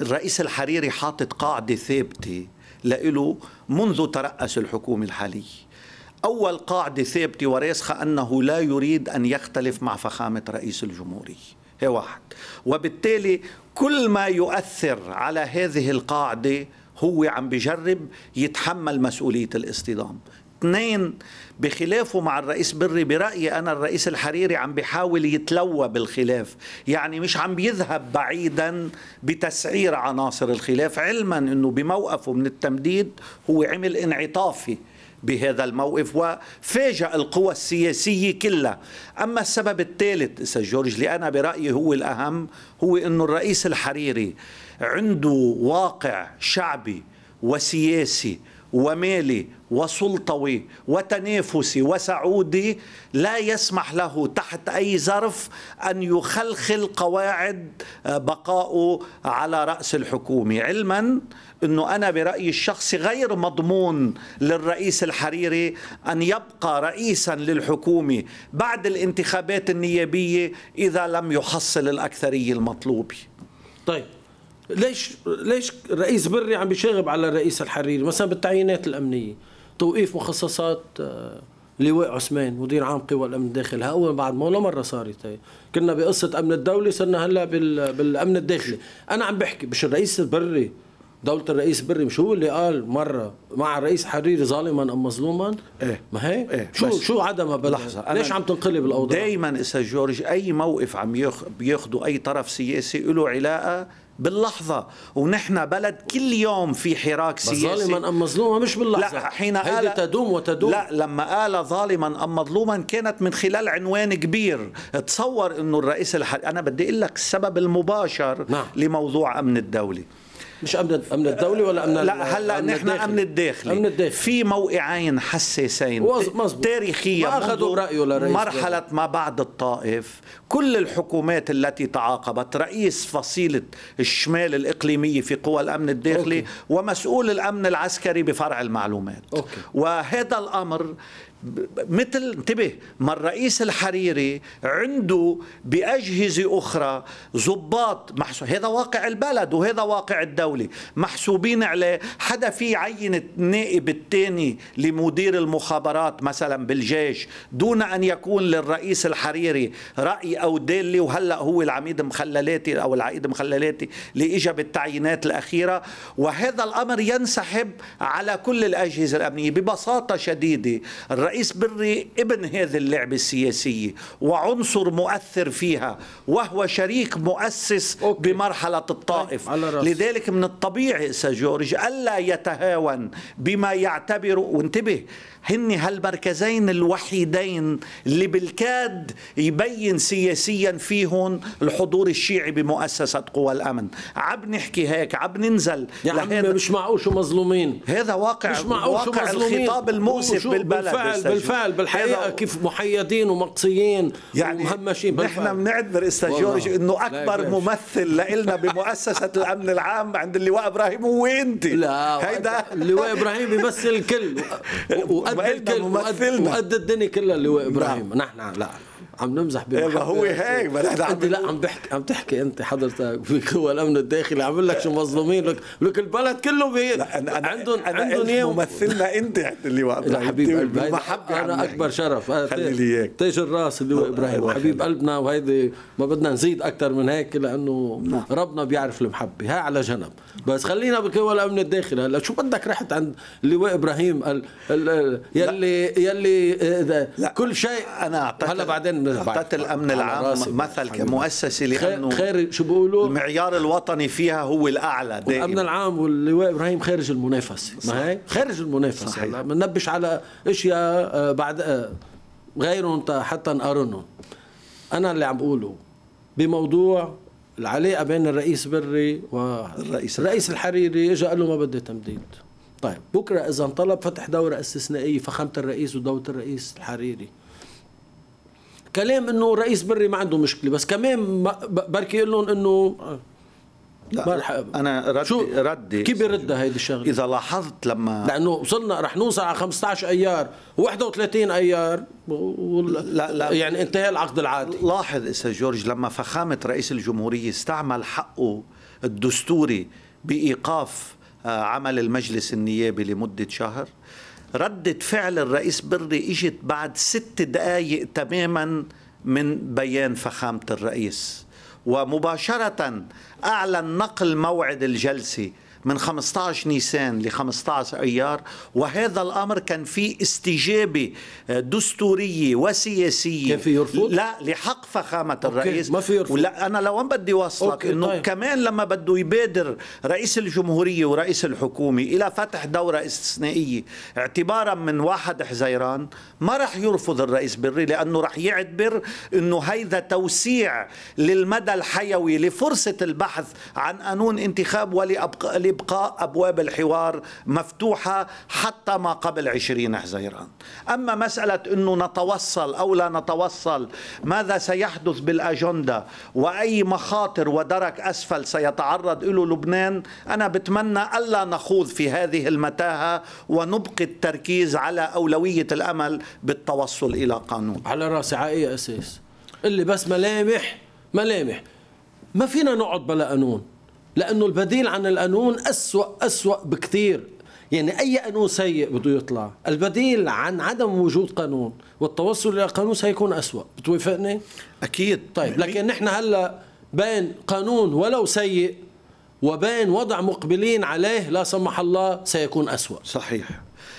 الرئيس الحريري حاطط قاعدة ثابتة لإله منذ ترأس الحكومة الحالية. أول قاعدة ثابتة وراسخة أنه لا يريد أن يختلف مع فخامة رئيس الجمهورية. هي واحد. وبالتالي كل ما يؤثر على هذه القاعدة هو عم بجرب يتحمل مسؤولية الاصطدام. اثنين بخلافه مع الرئيس بري برأيي أنا الرئيس الحريري عم بيحاول يتلوى بالخلاف. يعني مش عم بيذهب بعيدا بتسعير عناصر الخلاف علما أنه بموقفه من التمديد هو عمل انعطافي بهذا الموقف وفاجأ القوى السياسية كلها. أما السبب الثالث أستاذ جورج اللي أنا برأيي هو الأهم هو أنه الرئيس الحريري عنده واقع شعبي وسياسي ومالي وسلطوي وتنافسي وسعودي لا يسمح له تحت أي ظرف أن يخلخل قواعد آه، بقائه على رأس الحكومة. علما إنه أنا برأيي الشخصي غير مضمون للرئيس الحريري أن يبقى رئيسا للحكومة بعد الانتخابات النيابية إذا لم يحصل الأكثرية المطلوبة. طيب. ليش ليش الرئيس بري عم بيشاغب على الرئيس الحريري؟ مثلا بالتعيينات الأمنية توقيف مخصصات آه، لواء عثمان مدير عام قوى الأمن الداخلي. أول بعد ما ولا مرة صارت هي. كنا بقصة أمن الدولة صرنا هلأ بالأمن الداخلي. أنا عم بحكي مش الرئيس البري دولة الرئيس بري مش هو اللي قال مرة مع الرئيس حريري ظالما أم مظلوما؟ إيه. ما هي؟ إيه. شو شو عدم لحظة ليش عم تنقلب الأوضاع؟ دائما أستاذ جورج أي موقف عم بياخذوا أي طرف سياسي له علاقة باللحظة. ونحن بلد كل يوم في حراك سياسي. ظالما أم مظلوما مش باللحظة. لا حين قال تدوم وتدوم. لا لما قال ظالما أم مظلوما كانت من خلال عنوان كبير. تصور أنه الرئيس الحالي أنا بدي أقول لك السبب المباشر نعم. لموضوع أمن الدولي مش أمن أمن الدولي ولا أمن لا هلأ نحن أمن الداخلي أمن الداخلي في موقعين حساسين. تاريخيا ما أخذوا برايه لرئيس مرحلة ما بعد الطائف كل الحكومات التي تعاقبت رئيس فصيلة الشمال الإقليمية في قوى الأمن الداخلي OK. ومسؤول الأمن العسكري بفرع المعلومات. OK. وهذا الأمر مثل انتبه ما الرئيس الحريري عنده بأجهزة أخرى ضباط محسوب هذا واقع البلد وهذا واقع الدولة محسوبين عليه. حدا في عينة النائب الثاني لمدير المخابرات مثلا بالجيش دون أن يكون للرئيس الحريري رأي أو دالة وهلأ هو العميد مخللاتي أو العقيد مخللاتي اللي إجا بالتعيينات الأخيرة. وهذا الأمر ينسحب على كل الأجهزة الأمنية. ببساطة شديدة الرئيس بري ابن هذه اللعبة السياسية وعنصر مؤثر فيها وهو شريك مؤسس OK. بمرحلة الطائف لذلك من الطبيعي سجورج ألا يتهاون بما يعتبر وانتبه هن هالمركزين الوحيدين اللي بالكاد يبين سياسيا فيهم الحضور الشيعي بمؤسسة قوى الأمن. عب نحكي هيك عب ننزل يا عمي مش معقول شو مظلومين. هذا واقع مش معقول واقع الخطاب المؤسف بالبلد بالفعل بالفعل بالحقيقة كيف محيدين ومقصيين يعني ومهمشين. نحن بنعتبر أستاذ جورج إنه أكبر ممثل لنا بمؤسسة الأمن العام عند اللواء إبراهيم هو أنت. لا هيدا. اللواء إبراهيم بيمثل الكل. وقد الكل وقد الدنيا كلها اللواء إبراهيم. نحن لا. عم نمزح بمحبة هو هيك ما نحن عم لا عم بحكي عم تحكي أنت حضرتك في قوى الأمن الداخلي عم لك شو مظلومين. لك لك البلد كله بي عندهم عندهم يوم. ممثلنا أنت اللواء إبراهيم حبيب قلبي. أنا أكبر شرف. خلي لي إياك. تاج الراس اللواء إبراهيم. حبيب قلبنا وهيدي ما بدنا نزيد أكثر من هيك لأنه نعم. ربنا بيعرف المحبة. هاي على جنب. بس خلينا بقوى الأمن الداخلي. هلا شو بدك رحت عند اللواء إبراهيم؟ يلي يلي كل شيء أنا هلا بعدين اعطت الأمن العام مثل كمؤسسه لأنه خير شو بيقولوا؟ المعيار الوطني فيها هو الأعلى دائما. الامن العام واللواء إبراهيم خارج المنافسه ما هي؟ خارج المنافسه صحيح. بننبش على أشياء آه، بعد آه، غيرهم حتى نقارنهم. أنا اللي عم بقوله بموضوع العلاقة بين الرئيس بري والرئيس الرئيس الحريري. اجى قال له ما بدي تمديد. طيب بكرة إذا انطلب فتح دورة استثنائية فخامة الرئيس ودوله الرئيس الحريري. كلام إنه رئيس بري ما عنده مشكلة بس كمان بركي يقول لهم إنه لا أنا ردي شو؟ ردي. كيف بيردها هيدي الشغلة؟ إذا لاحظت لما لأنه وصلنا رح نوصل على 15 أيار و31 أيار و... لا لا يعني انتهى العقد العادي. لاحظ أستاذ جورج لما فخامة رئيس الجمهورية استعمل حقه الدستوري بإيقاف آه، عمل المجلس النيابي لمدة شهر؟ ردة فعل الرئيس بري إجت بعد ست دقائق تماما من بيان فخامة الرئيس. ومباشرة أعلن نقل موعد الجلسة من 15 نيسان ل 15 أيار وهذا الأمر كان فيه استجابة دستورية وسياسية كان في يرفض؟ لا لحق فخامة OK. الرئيس ما في يرفض ولا أنا لوين بدي اوصلك إنه طيب. كمان لما بده يبادر رئيس الجمهورية ورئيس الحكومة إلى فتح دورة استثنائية اعتبارا من واحد حزيران ما راح يرفض الرئيس بري لأنه راح يعتبر إنه هيدا توسيع للمدى الحيوي لفرصة البحث عن قانون انتخاب ولابقاء إبقاء أبواب الحوار مفتوحة حتى ما قبل عشرين حزيران. أما مسألة أنه نتوصل أو لا نتوصل ماذا سيحدث بالأجندة؟ وأي مخاطر ودرك أسفل سيتعرض له لبنان؟ أنا بتمنى ألا نخوض في هذه المتاهة ونبقي التركيز على أولوية الأمل بالتوصل إلى قانون. على رأسي أي أساس اللي بس ملامح ملامح. ما فينا نقعد بلا قانون. لأنه البديل عن القانون أسوأ أسوأ بكثير. يعني أي قانون سيء بده يطلع. البديل عن عدم وجود قانون والتوصل إلى قانون سيكون أسوأ. بتوافقني؟ أكيد. طيب لكن نحن هلأ بين قانون ولو سيء وبين وضع مقبلين عليه لا سمح الله سيكون أسوأ. صحيح.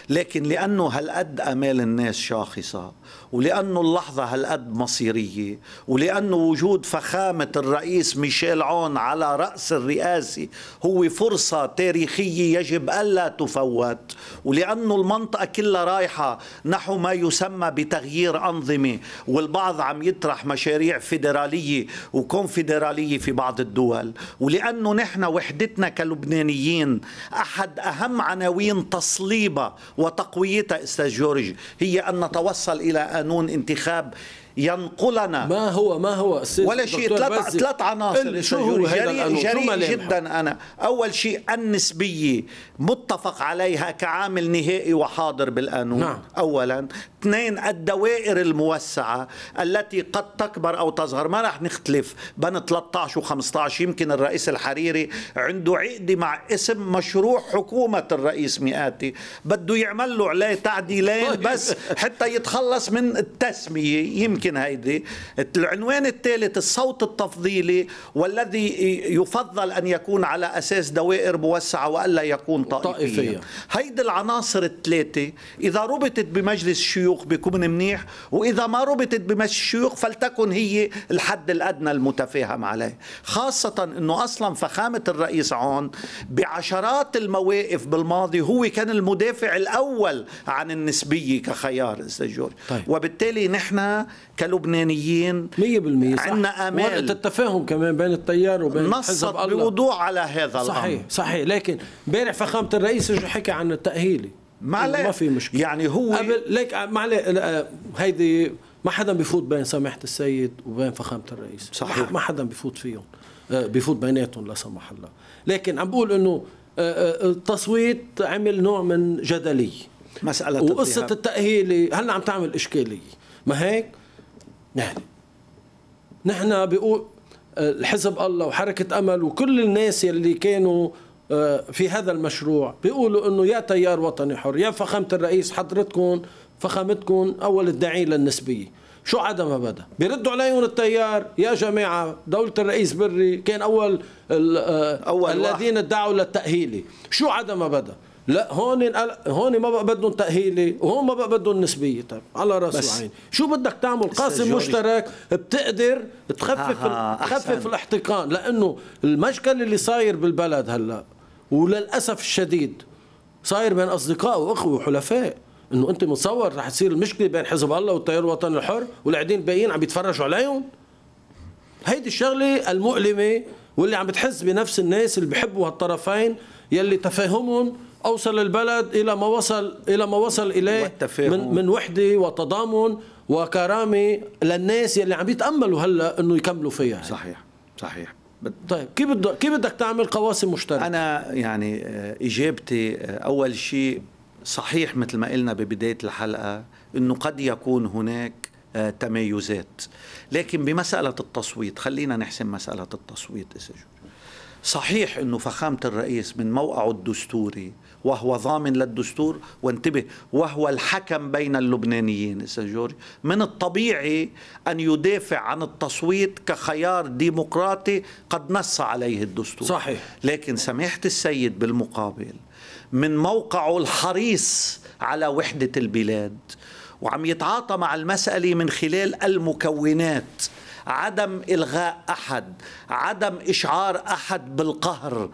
لكن لأنه هالقد أمال الناس شاخصة. ولأنه اللحظة هالقد مصيرية ولأنه وجود فخامة الرئيس ميشيل عون على رأس الرئاسة هو فرصة تاريخية يجب ألا تفوت. ولأنه المنطقة كلها رايحة نحو ما يسمى بتغيير أنظمة والبعض عم يطرح مشاريع فيدرالية وكونفدرالية في بعض الدول. ولأنه نحن وحدتنا كلبنانيين أحد أهم عناوين تصليبها وتقويتها أستاذ جورج هي أن نتوصل إلى قانون انتخاب ينقلنا. ما هو ما هو ولا شيء ثلاث ثلاث عناصر شو هو جريء, جريء جدا أنا. أول شيء النسبية متفق عليها كعامل نهائي وحاضر بالقانون. نعم. اولا. اثنين الدوائر الموسعة التي قد تكبر أو تصغر. ما رح نختلف. بين 13 و15 يمكن الرئيس الحريري عنده عقدة مع اسم مشروع حكومة الرئيس مئاتي. بده يعمل له عليه تعديلين طيب. بس حتى يتخلص من التسمية. يمكن. هيدي. العنوان الثالث الصوت التفضيلي والذي يفضل أن يكون على أساس دوائر موسعة وألا يكون طائفية هيدي العناصر الثلاثة إذا ربطت بمجلس الشيوخ بيكون منيح وإذا ما ربطت بمجلس الشيوخ فلتكن هي الحد الأدنى المتفاهم عليه. خاصة أنه أصلا فخامة الرئيس عون بعشرات المواقف بالماضي هو كان المدافع الأول عن النسبية كخيار أستاذ جورج. طيب. وبالتالي نحن كلبنانيين. 100% عندنا أمال. ورقه التفاهم كمان بين التيار وبين نصت بوضوح على هذا صحيح الأمر. صحيح صحيح. لكن امبارح فخامة الرئيس حكى عن التاهيلي ما ما في مشكلة. يعني هو قبل ليك معلش هيدي ما حدا بفوت بين سماحة السيد وبين فخامة الرئيس. صحيح. ما حدا بفوت فيهم. آه، بفوت بيناتهم لا سمح الله. لكن عم بقول إنه آه، آه، التصويت عمل نوع من جدلية. مسألة وقصة التأهيل هلا عم تعمل إشكالية. ما هيك؟ يعني نحن بيقول الحزب الله وحركة أمل وكل الناس يلي كانوا آه، في هذا المشروع بيقولوا إنه يا تيار وطني حر يا فخامة الرئيس حضرتكم فخامتكم أول الداعين للنسبية. شو عدم بدا بيردوا عليهم التيار. يا جماعة دولة الرئيس بري كان أول, آه، أول الذين ادعوا للتاهيلي شو عدم بدا لا هون هون ما بقى بدهم تأهيلي وهون ما بقى بدهم نسبية. طيب على رأس وعين شو بدك تعمل؟ قاسم مشترك بتقدر تخفف تخفف الاحتقان لأنه المشكل اللي صاير بالبلد هلأ وللأسف الشديد صاير بين أصدقاء وأخوة وحلفاء إنه أنت متصور رح تصير المشكلة بين حزب الله والتيار الوطني الحر والقاعدين الباقيين عم يتفرجوا عليهم. هيدي الشغلة المؤلمة واللي عم بتحس بنفس الناس اللي بحبوا هالطرفين يلي تفاهمهم أوصل البلد إلى ما وصل إلى ما وصل إليه من من وحده وتضامن وكرامة للناس يلي عم يتأملوا هلأ إنه يكملوا فيها صحيح صحيح. طيب كيف بدك كيف بدك تعمل قواسم مشتركة؟ أنا يعني آه، إجابتي آه، أول شيء صحيح مثل ما قلنا ببداية الحلقة إنه قد يكون هناك آه، تميزات. لكن بمسألة التصويت خلينا نحسم مسألة التصويت صحيح إنه فخامة الرئيس من موقعه الدستوري وهو ضامن للدستور. وانتبه وهو الحكم بين اللبنانيين. أستاذ جورج من الطبيعي أن يدافع عن التصويت كخيار ديمقراطي قد نص عليه الدستور. صحيح. لكن سماحه السيد بالمقابل من موقعه الحريص على وحدة البلاد وعم يتعاطى مع المسألة من خلال المكونات. عدم إلغاء أحد عدم إشعار أحد بالقهر.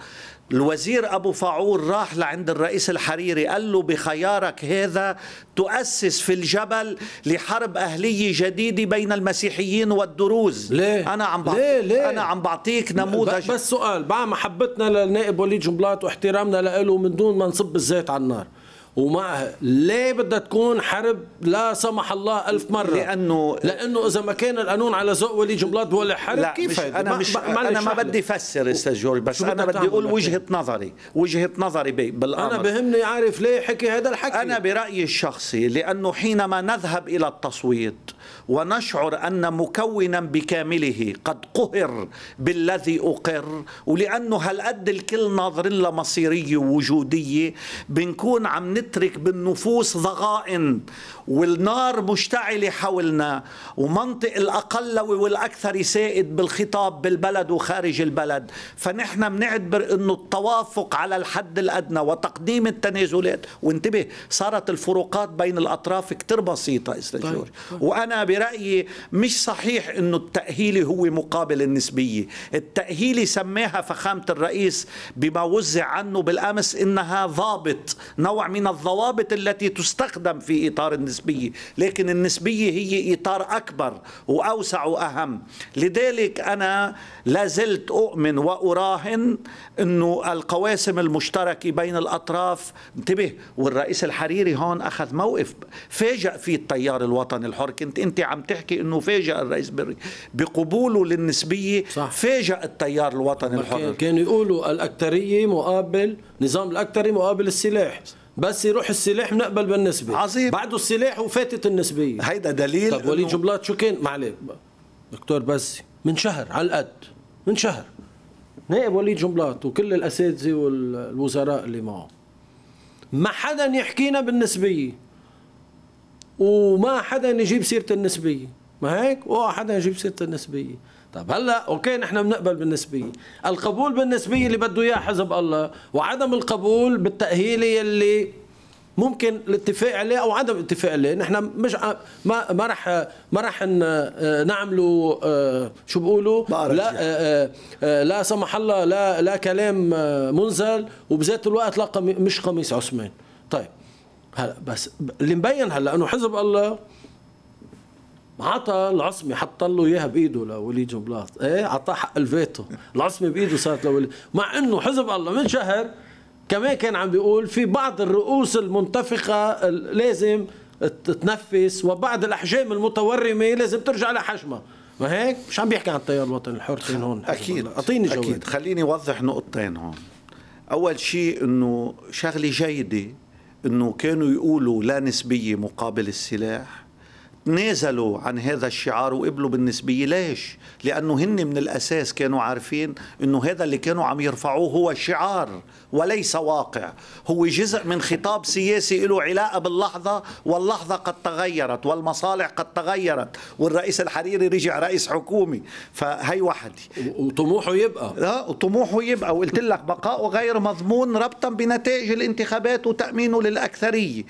الوزير أبو فاعور راح لعند الرئيس الحريري قال له بخيارك هذا تؤسس في الجبل لحرب أهلية جديدة بين المسيحيين والدروز. ليه؟ أنا عم ليه؟ ليه؟ أنا عم بعطيك نموذج بس سؤال مع محبتنا للنائب وليد جنبلاط واحترامنا له من دون ما نصب الزيت على النار. ومعها ليه بدها تكون حرب لا سمح الله ألف مرة؟ لأنه لأنه إذا ما كان القانون على ذوق ولي جملات ولا حرب لا كيف مش أنا مش أنا ما بدي أفسر أستاذ جورج بس أنا بدي أقول وجهة نظري وجهة نظري بالأمر. أنا بهمني أعرف ليه حكي هذا الحكي. أنا برأيي الشخصي لأنه حينما نذهب إلى التصويت ونشعر أن مكونا بكامله قد قهر بالذي أقر ولأنه هالقد الكل ناظرين لمصيرية وجودية بنكون عم نترك بالنفوس ضغائن والنار مشتعلة حولنا ومنطق الأقلوي والأكثر سائد بالخطاب بالبلد وخارج البلد فنحن بنعتبر أنه التوافق على الحد الأدنى وتقديم التنازلات وانتبه صارت الفروقات بين الأطراف كتير بسيطة أستاذ طيب. جورج طيب. وأنا برأيي مش صحيح أنه التأهيلي هو مقابل النسبية التأهيلي سماها فخامة الرئيس بما وزع عنه بالأمس إنها ضابط نوع من الضوابط التي تستخدم في إطار النسبية لكن النسبية هي إطار أكبر وأوسع وأهم. لذلك أنا لازلت أؤمن وأراهن أنه القواسم المشتركة بين الأطراف انتبه والرئيس الحريري هون أخذ موقف فاجأ فيه التيار الوطني الحر. كنت أنت عم تحكي أنه فاجأ الرئيس بري بقبوله للنسبية صح. فاجأ التيار الوطني الحر. كانوا يقولوا الأكترية مقابل نظام الأكتري مقابل السلاح. بس يروح السلاح بنقبل بالنسبة. عظيم. بعده السلاح وفاتت النسبية هيدا دليل طب وليد جبلات شو كان؟ معلش دكتور بس من شهر على القد. من شهر. نائب وليد جنبلاط وكل الأساتذة والوزراء اللي معه. ما حدا يحكينا بالنسبية. وما حدا يجيب سيرة النسبية. ما هيك؟ ولا حدا يجيب سيرة النسبية. طب هلا أوكي نحن بنقبل بالنسبية. القبول بالنسبية اللي بده إياه حزب الله وعدم القبول بالتاهيلي يلي ممكن الاتفاق عليه أو عدم الاتفاق عليه. نحن مش ما ما راح ما راح نعملوا آه، شو بيقولوا لا آه، آه، لا سمح الله لا لا كلام منزل وبذات الوقت لا مش قميص عثمان. طيب هلا بس اللي مبين هلا إنه حزب الله عطى العصمه حط له اياها بايده لوليد جنبلاط إيه عطاه حق الفيتو. العصمه بايده صارت لوليد. مع انه حزب الله من شهر كمان كان عم بيقول في بعض الرؤوس المنتفخة لازم تتنفس وبعض الأحجام المتورمة لازم ترجع لحجمها. ما هيك؟ مش عم بيحكي عن التيار الوطني الحر هون؟ أكيد أعطيني جواب. أكيد. خليني أوضح نقطتين هون. أول شيء أنه شغلة جيدة أنه كانوا يقولوا لا نسبية مقابل السلاح. تنازلوا عن هذا الشعار وقبلوا بالنسبية. ليش؟ لأنه هن من الأساس كانوا عارفين إنه هذا اللي كانوا عم يرفعوه هو شعار وليس واقع. هو جزء من خطاب سياسي له علاقة باللحظة واللحظة قد تغيرت والمصالح قد تغيرت والرئيس الحريري رجع رئيس حكومي. فهي وحدة. وطموحه يبقى. لا وطموحه يبقى. وقلت لك بقاؤه غير مضمون ربطا بنتائج الانتخابات وتأمينه للأكثرية.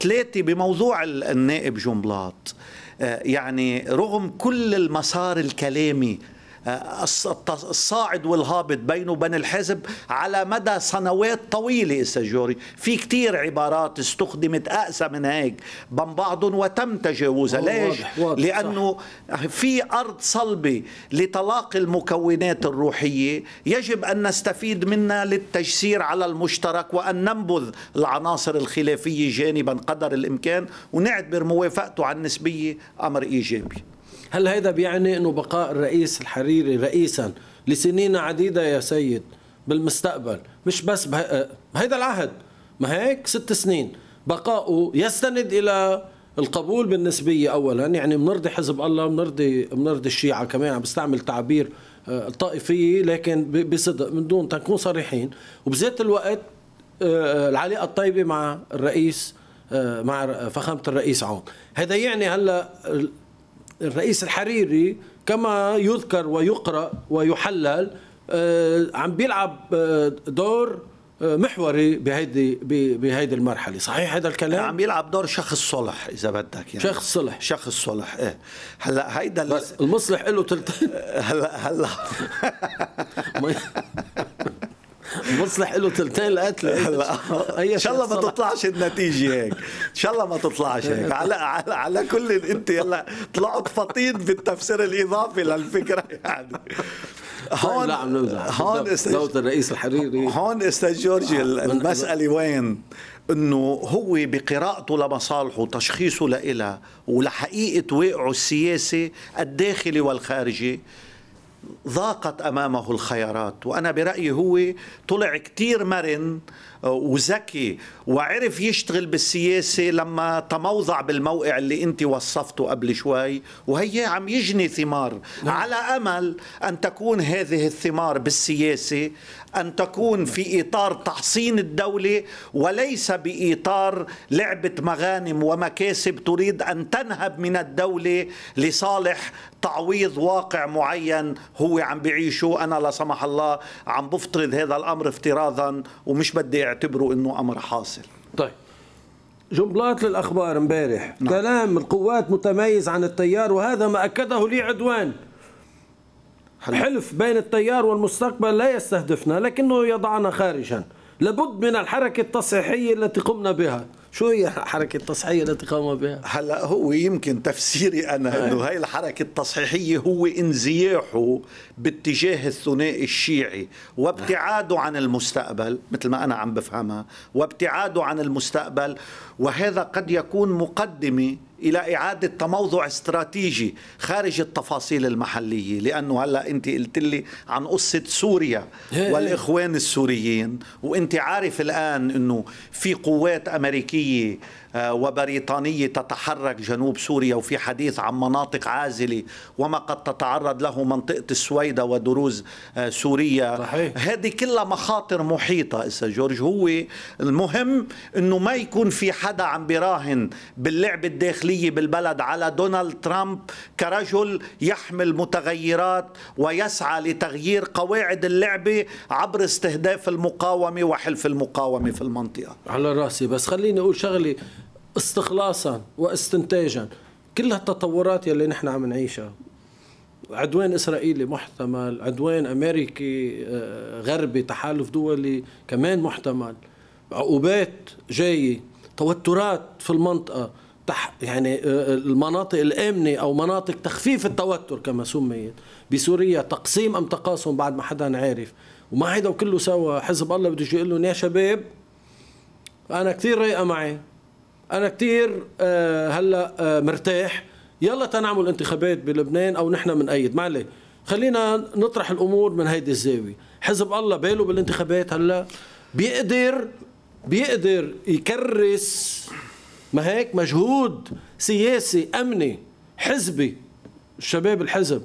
ثلاثة بموضوع النائب جنبلاط يعني رغم كل المسار الكلامي الصاعد والهابط بينه وبين الحزب على مدى سنوات طويلة أستاذ في كتير عبارات استخدمت أقسى من هيك بين بعضهم وتم تجاوزها ليش؟ واضح واضح لأنه صح. في أرض صلبة لتلاقي المكونات الروحية يجب أن نستفيد منها للتجسير على المشترك وأن ننبذ العناصر الخلافية جانبا قدر الإمكان ونعتبر موافقته على النسبية أمر إيجابي هل هذا بيعني إنه بقاء الرئيس الحريري رئيسا لسنين عديدة يا سيد؟ بالمستقبل. مش بس بهذا العهد. ما هيك؟ ست سنين. بقاؤه يستند إلى القبول بالنسبية اولا. يعني بنرضي حزب الله بنرضي بنرضي الشيعة كمان. عم بستعمل تعبير آه، طائفية لكن بصدق من دون تنكون صريحين. وبذات الوقت آه، العلاقة الطيبة مع الرئيس آه، مع فخامة الرئيس عون. هذا يعني هلأ الرئيس الحريري كما يذكر ويقرأ ويحلل آه، عم بيلعب آه، دور آه، محوري بهيدي بهيدي المرحلة. صحيح هذا الكلام؟ عم يلعب دور شخص صلح إذا بدك يعني. شخص صلح شخص صلح إيه. هلأ هيدا بس المصلح له تلتين هلأ هلأ. مصلح له ثلثين القتله إن شاء الله ما تطلعش النتيجة هيك. إن شاء الله ما تطلعش هيك. على على, على كل أنت يلا طلعت فطين بالتفسير الإضافي للفكرة يعني. هون لا عم نمزح هون أستاذ الرئيس الحريري. هون أستاذ جورجي المسألة وين؟ إنه هو بقراءته لمصالحه وتشخيصه لإلها ولحقيقة واقعه السياسي الداخلي والخارجي ضاقت أمامه الخيارات وأنا برأيي هو طلع كثير مرن وذكي وعرف يشتغل بالسياسة لما تموضع بالموقع اللي انت وصفته قبل شوي وهي عم يجني ثمار نعم. على أمل أن تكون هذه الثمار بالسياسة أن تكون في إطار تحصين الدولة وليس بإطار لعبة مغانم ومكاسب تريد أن تنهب من الدولة لصالح تعويض واقع معين هو عم بيعيشه أنا لا سمح الله عم بفترض هذا الأمر افتراضا ومش بدي اعتبره أنه أمر حاصل. طيب. جملات للأخبار امبارح. نعم. كلام القوات متميز عن التيار وهذا ما أكده لي عدوان. حلف بين التيار والمستقبل لا يستهدفنا لكنه يضعنا خارجا. لابد من الحركة التصحيحية التي قمنا بها. شو هي حركة التصحيحية التي قام بها؟ هلا هو يمكن تفسيري أنا أنه هاي الحركة التصحيحية هو انزياحه باتجاه الثنائي الشيعي وابتعاده عن المستقبل مثل ما أنا عم بفهمها وابتعاده عن المستقبل وهذا قد يكون مقدمة إلى إعادة تموضع استراتيجي خارج التفاصيل المحلية لأنه هلأ انت قلت لي عن قصة سوريا والإخوان السوريين وانت عارف الآن إنه في قوات أمريكية وبريطانية تتحرك جنوب سوريا وفي حديث عن مناطق عازلة وما قد تتعرض له منطقة السويدة ودروز آه، سوريا. صحيح. هذه كلها مخاطر محيطة إسا جورج. هو المهم أنه ما يكون في حدا عم براهن باللعب الداخلية بالبلد على دونالد ترامب كرجل يحمل متغيرات ويسعى لتغيير قواعد اللعبة عبر استهداف المقاومة وحلف المقاومة في المنطقة. على رأسي بس خليني أقول شغلي استخلاصا واستنتاجا. كل هالتطورات يلي نحن عم نعيشها عدوان إسرائيلي محتمل عدوان أمريكي آه، غربي تحالف دولي كمان محتمل. عقوبات جاية توترات في المنطقة تح يعني آه، المناطق الآمنة أو مناطق تخفيف التوتر كما سميت. بسوريا تقسيم أم تقاسم بعد ما حدا عارف. وما هيدا وكله سوا حزب الله بده يجي يقول لهم يا شباب أنا كثير رايقة معي. أنا كثير آه، هلأ آه، مرتاح. يلا تنعمل انتخابات بلبنان أو نحن بنأيد معلي خلينا نطرح الأمور من هيدي الزاوية. حزب الله باله بالانتخابات هلأ؟ بيقدر بيقدر يكرس ما هيك مجهود سياسي أمني حزبي. الشباب الحزب.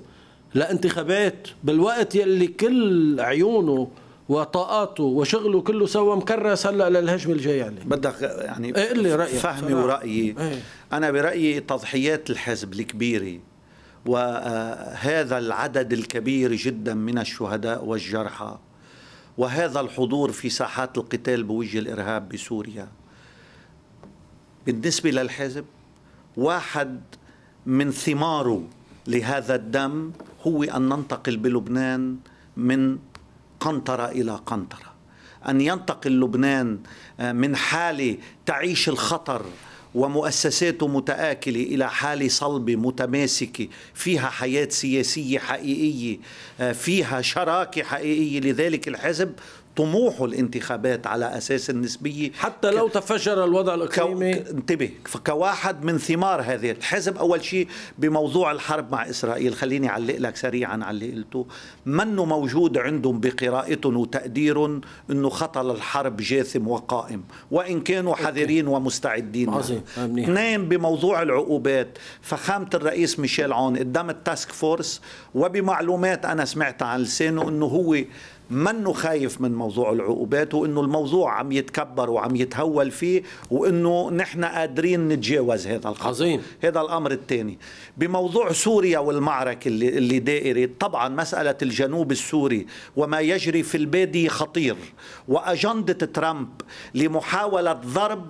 لانتخابات بالوقت يلي كل عيونه وطاقاته وشغله كله سوا مكرس هلا للهجمة الجاية عليه بدك يعني إيه لي رأيك فهمي ورأيي. إيه؟ أنا برأيي تضحيات الحزب الكبيرة وهذا العدد الكبير جدا من الشهداء والجرحى وهذا الحضور في ساحات القتال بوجه الإرهاب بسوريا. بالنسبة للحزب واحد من ثماره لهذا الدم هو أن ننتقل بلبنان من قنطرة إلى قنطرة. أن ينتقل لبنان آه، من حالة تعيش الخطر ومؤسساته متآكلة إلى حالة صلبة متماسكة فيها حياة سياسية حقيقية آه، فيها شراكة حقيقية. لذلك الحزب طموحه الانتخابات على أساس النسبيه حتى لو تفجر الوضع الإقليمي. كو... انتبه كواحد من ثمار هذه الحزب أول شيء بموضوع الحرب مع إسرائيل. خليني أعلق لك سريعا على اللي قلته. منه موجود عندهم بقراءتهم وتقدير إنه خطر الحرب جاثم وقائم وإن كانوا حذرين ومستعدين. عظيم. اثنين بموضوع العقوبات. فخامة الرئيس ميشيل عون قدام ال task force وبمعلومات أنا سمعتها عن لسانه إنه هو منه خايف من موضوع العقوبات وإنه الموضوع عم يتكبر وعم يتهول فيه وإنه نحن قادرين نتجاوز هذا الخط عظيم. هذا الأمر الثاني. بموضوع سوريا والمعركة اللي اللي دائره طبعا مسألة الجنوب السوري وما يجري في البادية خطير. وأجندة ترامب لمحاولة ضرب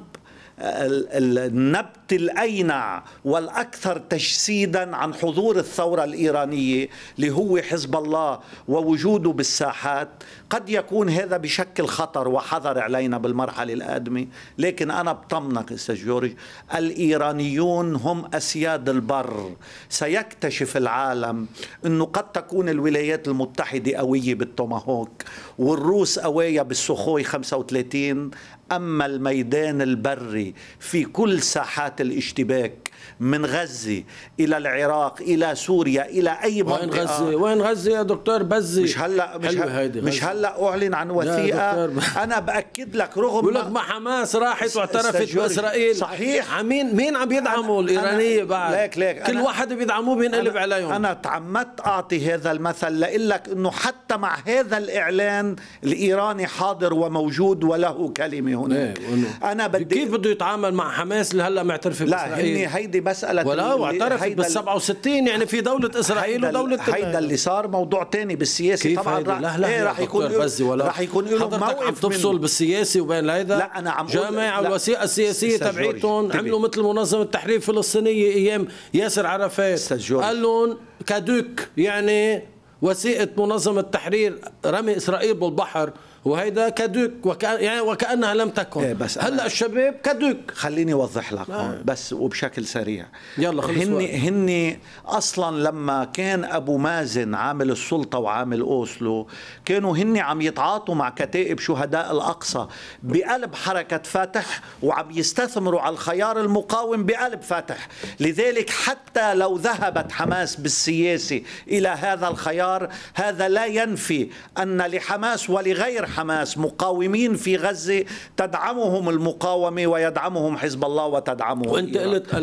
النبت الاينع والأكثر تجسيدا عن حضور الثورة الإيرانية اللي هو حزب الله ووجوده بالساحات. قد يكون هذا بشكل خطر وحذر علينا بالمرحلة القادمة. لكن أنا بطمنك أستاذ جورج الإيرانيون هم أسياد البر. سيكتشف العالم إنه قد تكون الولايات المتحدة قوية بالتوماهوك والروس قوايا بالسخوي 35 أما الميدان البري في كل ساحات الاشتباك من غزة إلى العراق إلى سوريا إلى أي وين منطقة. غزة؟ وين غزة يا دكتور؟ بزي مش هلا مش, حلوة هل هيدي مش. هلا أعلن عن وثيقة. دكتور. أنا بأكد لك رغم بقول لك ما- ما حماس راحت واعترفت بإسرائيل. صحيح. عمين مين عم يدعموا أنا- أنا- بعد؟ ليك- ليك، كل أنا- واحد بيدعموه بينقلب أنا عليهم. أنا تعمدت أعطي هذا المثل لأقول لك أنه حتى مع هذا الإعلان الإيراني حاضر وموجود وله كلمة هناك. إيه، أنا بدي كيف بده يتعامل مع حماس اللي هلا معترفه لا بإسرائيل؟ هني هيدي مسألة ولا واعترفت هيدا بال 67 يعني في دولة إسرائيل هيدا ودولة هيدا اللي صار موضوع تاني بالسياسة كيف طبعا؟ رح لا لا إيه رح يكون بزي ولا رح يكون له حضرتك عم موقف تفصل من بالسياسي وبين هيدا لا، أنا عم جامع. الوثيقة السياسية تبعيتهم. عملوا مثل منظمة تحرير الفلسطينية أيام ياسر عرفات. قال لهم كادوك يعني وثيقة منظمة تحرير رمي إسرائيل بالبحر وهيدا كادوك وكأن يعني وكأنها لم تكن. إيه، بس هلأ الشباب كادوك خليني أوضح لك هون بس وبشكل سريع. يلا خلص هن وقت. هن أصلا لما كان أبو مازن عامل السلطة وعامل أوسلو كانوا هن عم يتعاطوا مع كتائب شهداء الأقصى بقلب حركة فتح وعم يستثمروا على الخيار المقاوم بقلب فتح لذلك حتى لو ذهبت حماس بالسياسة إلى هذا الخيار هذا لا ينفي أن لحماس ولغير حماس مقاومين في غزة تدعمهم المقاومة ويدعمهم حزب الله وتدعمه وانت. قلت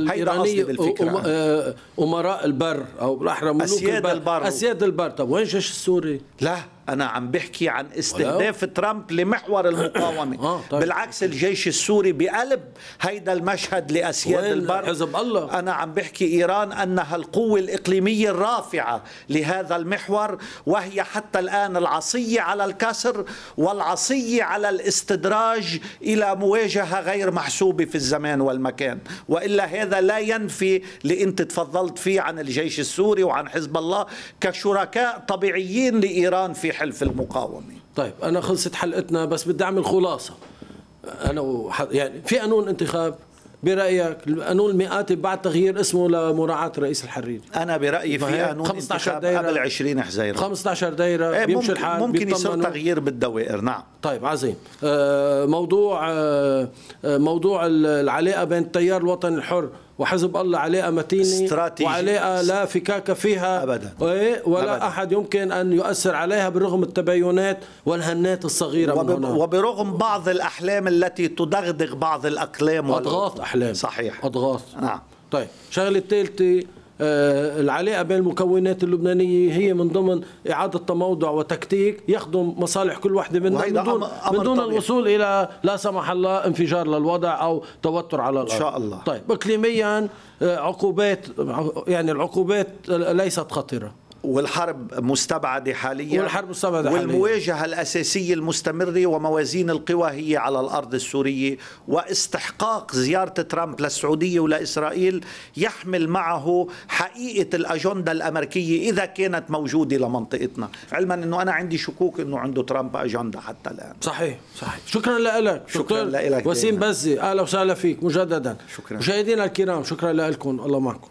أم- آه، أمراء البر أو بالاحرى ملوك أسياد البر. أسياد البر طب وين الجيش السوري؟ لا أنا عم بحكي عن استهداف ترامب لمحور المقاومة. آه، طيب. بالعكس الجيش السوري بقلب هيدا المشهد لأسياد البر. حزب الله؟ أنا عم بحكي إيران أنها القوة الإقليمية الرافعة لهذا المحور وهي حتى الآن العصية على الكسر والعصية على الاستدراج إلى مواجهة غير محسوبة في الزمان والمكان. وإلا هذا لا ينفي اللي أنت تفضلت فيه عن الجيش السوري وعن حزب الله كشركاء طبيعيين لإيران في حلف المقاومة. طيب أنا خلصت حلقتنا بس بدي أعمل خلاصة. أنا وح... يعني في قانون انتخاب برأيك قانون المئات بعد تغيير اسمه لمراعاة رئيس الحريري أنا برأيي في قانون 15 انتخاب دايرة. قبل 20 حزيرة. 15 دايره إيه، بيمشي ممكن, الحال ممكن يصير. تغيير بالدوائر نعم. طيب عظيم. آه، موضوع آه، آه، موضوع ال- العلاقة بين التيار الوطني الحر وحزب الله علاقه متينة استراتيجي. وعلاقة لا فكاك فيها. أبداً. إيه، ولا أبداً. أحد يمكن أن يؤثر عليها برغم التباينات والهنات الصغيرة من وب... هنا وبرغم بعض الأحلام التي تدغدغ بعض الأقلام أضغاط أحلام. صحيح. أضغاط. نعم. طيب شغلة الثالثه العلاقة بين المكونات اللبنانية هي من ضمن إعادة تموضع وتكتيك يخدم مصالح كل وحدة منها من دون من دون طبيعي. الوصول إلى لا سمح الله انفجار للوضع أو توتر على الأرض شاء الله. طيب اقليميا آه، عقوبات يعني العقوبات ليست خطره والحرب مستبعدة حاليا. والحرب مستبعدة حالياً. والمواجهة الأساسية المستمرة وموازين القوى هي على الأرض السورية واستحقاق زيارة ترامب للسعودية ولإسرائيل يحمل معه حقيقة الأجندة الأمريكية إذا كانت موجودة لمنطقتنا. علما أنه أنا عندي شكوك أنه عنده ترامب أجندة حتى الآن. صحيح صحيح. شكرا لك. شكراً دكتور لإلك وسيم. بزي أهلا وسهلا فيك مجددا. شكراً. مشاهدينا الكرام شكرا لكم. الله معكم.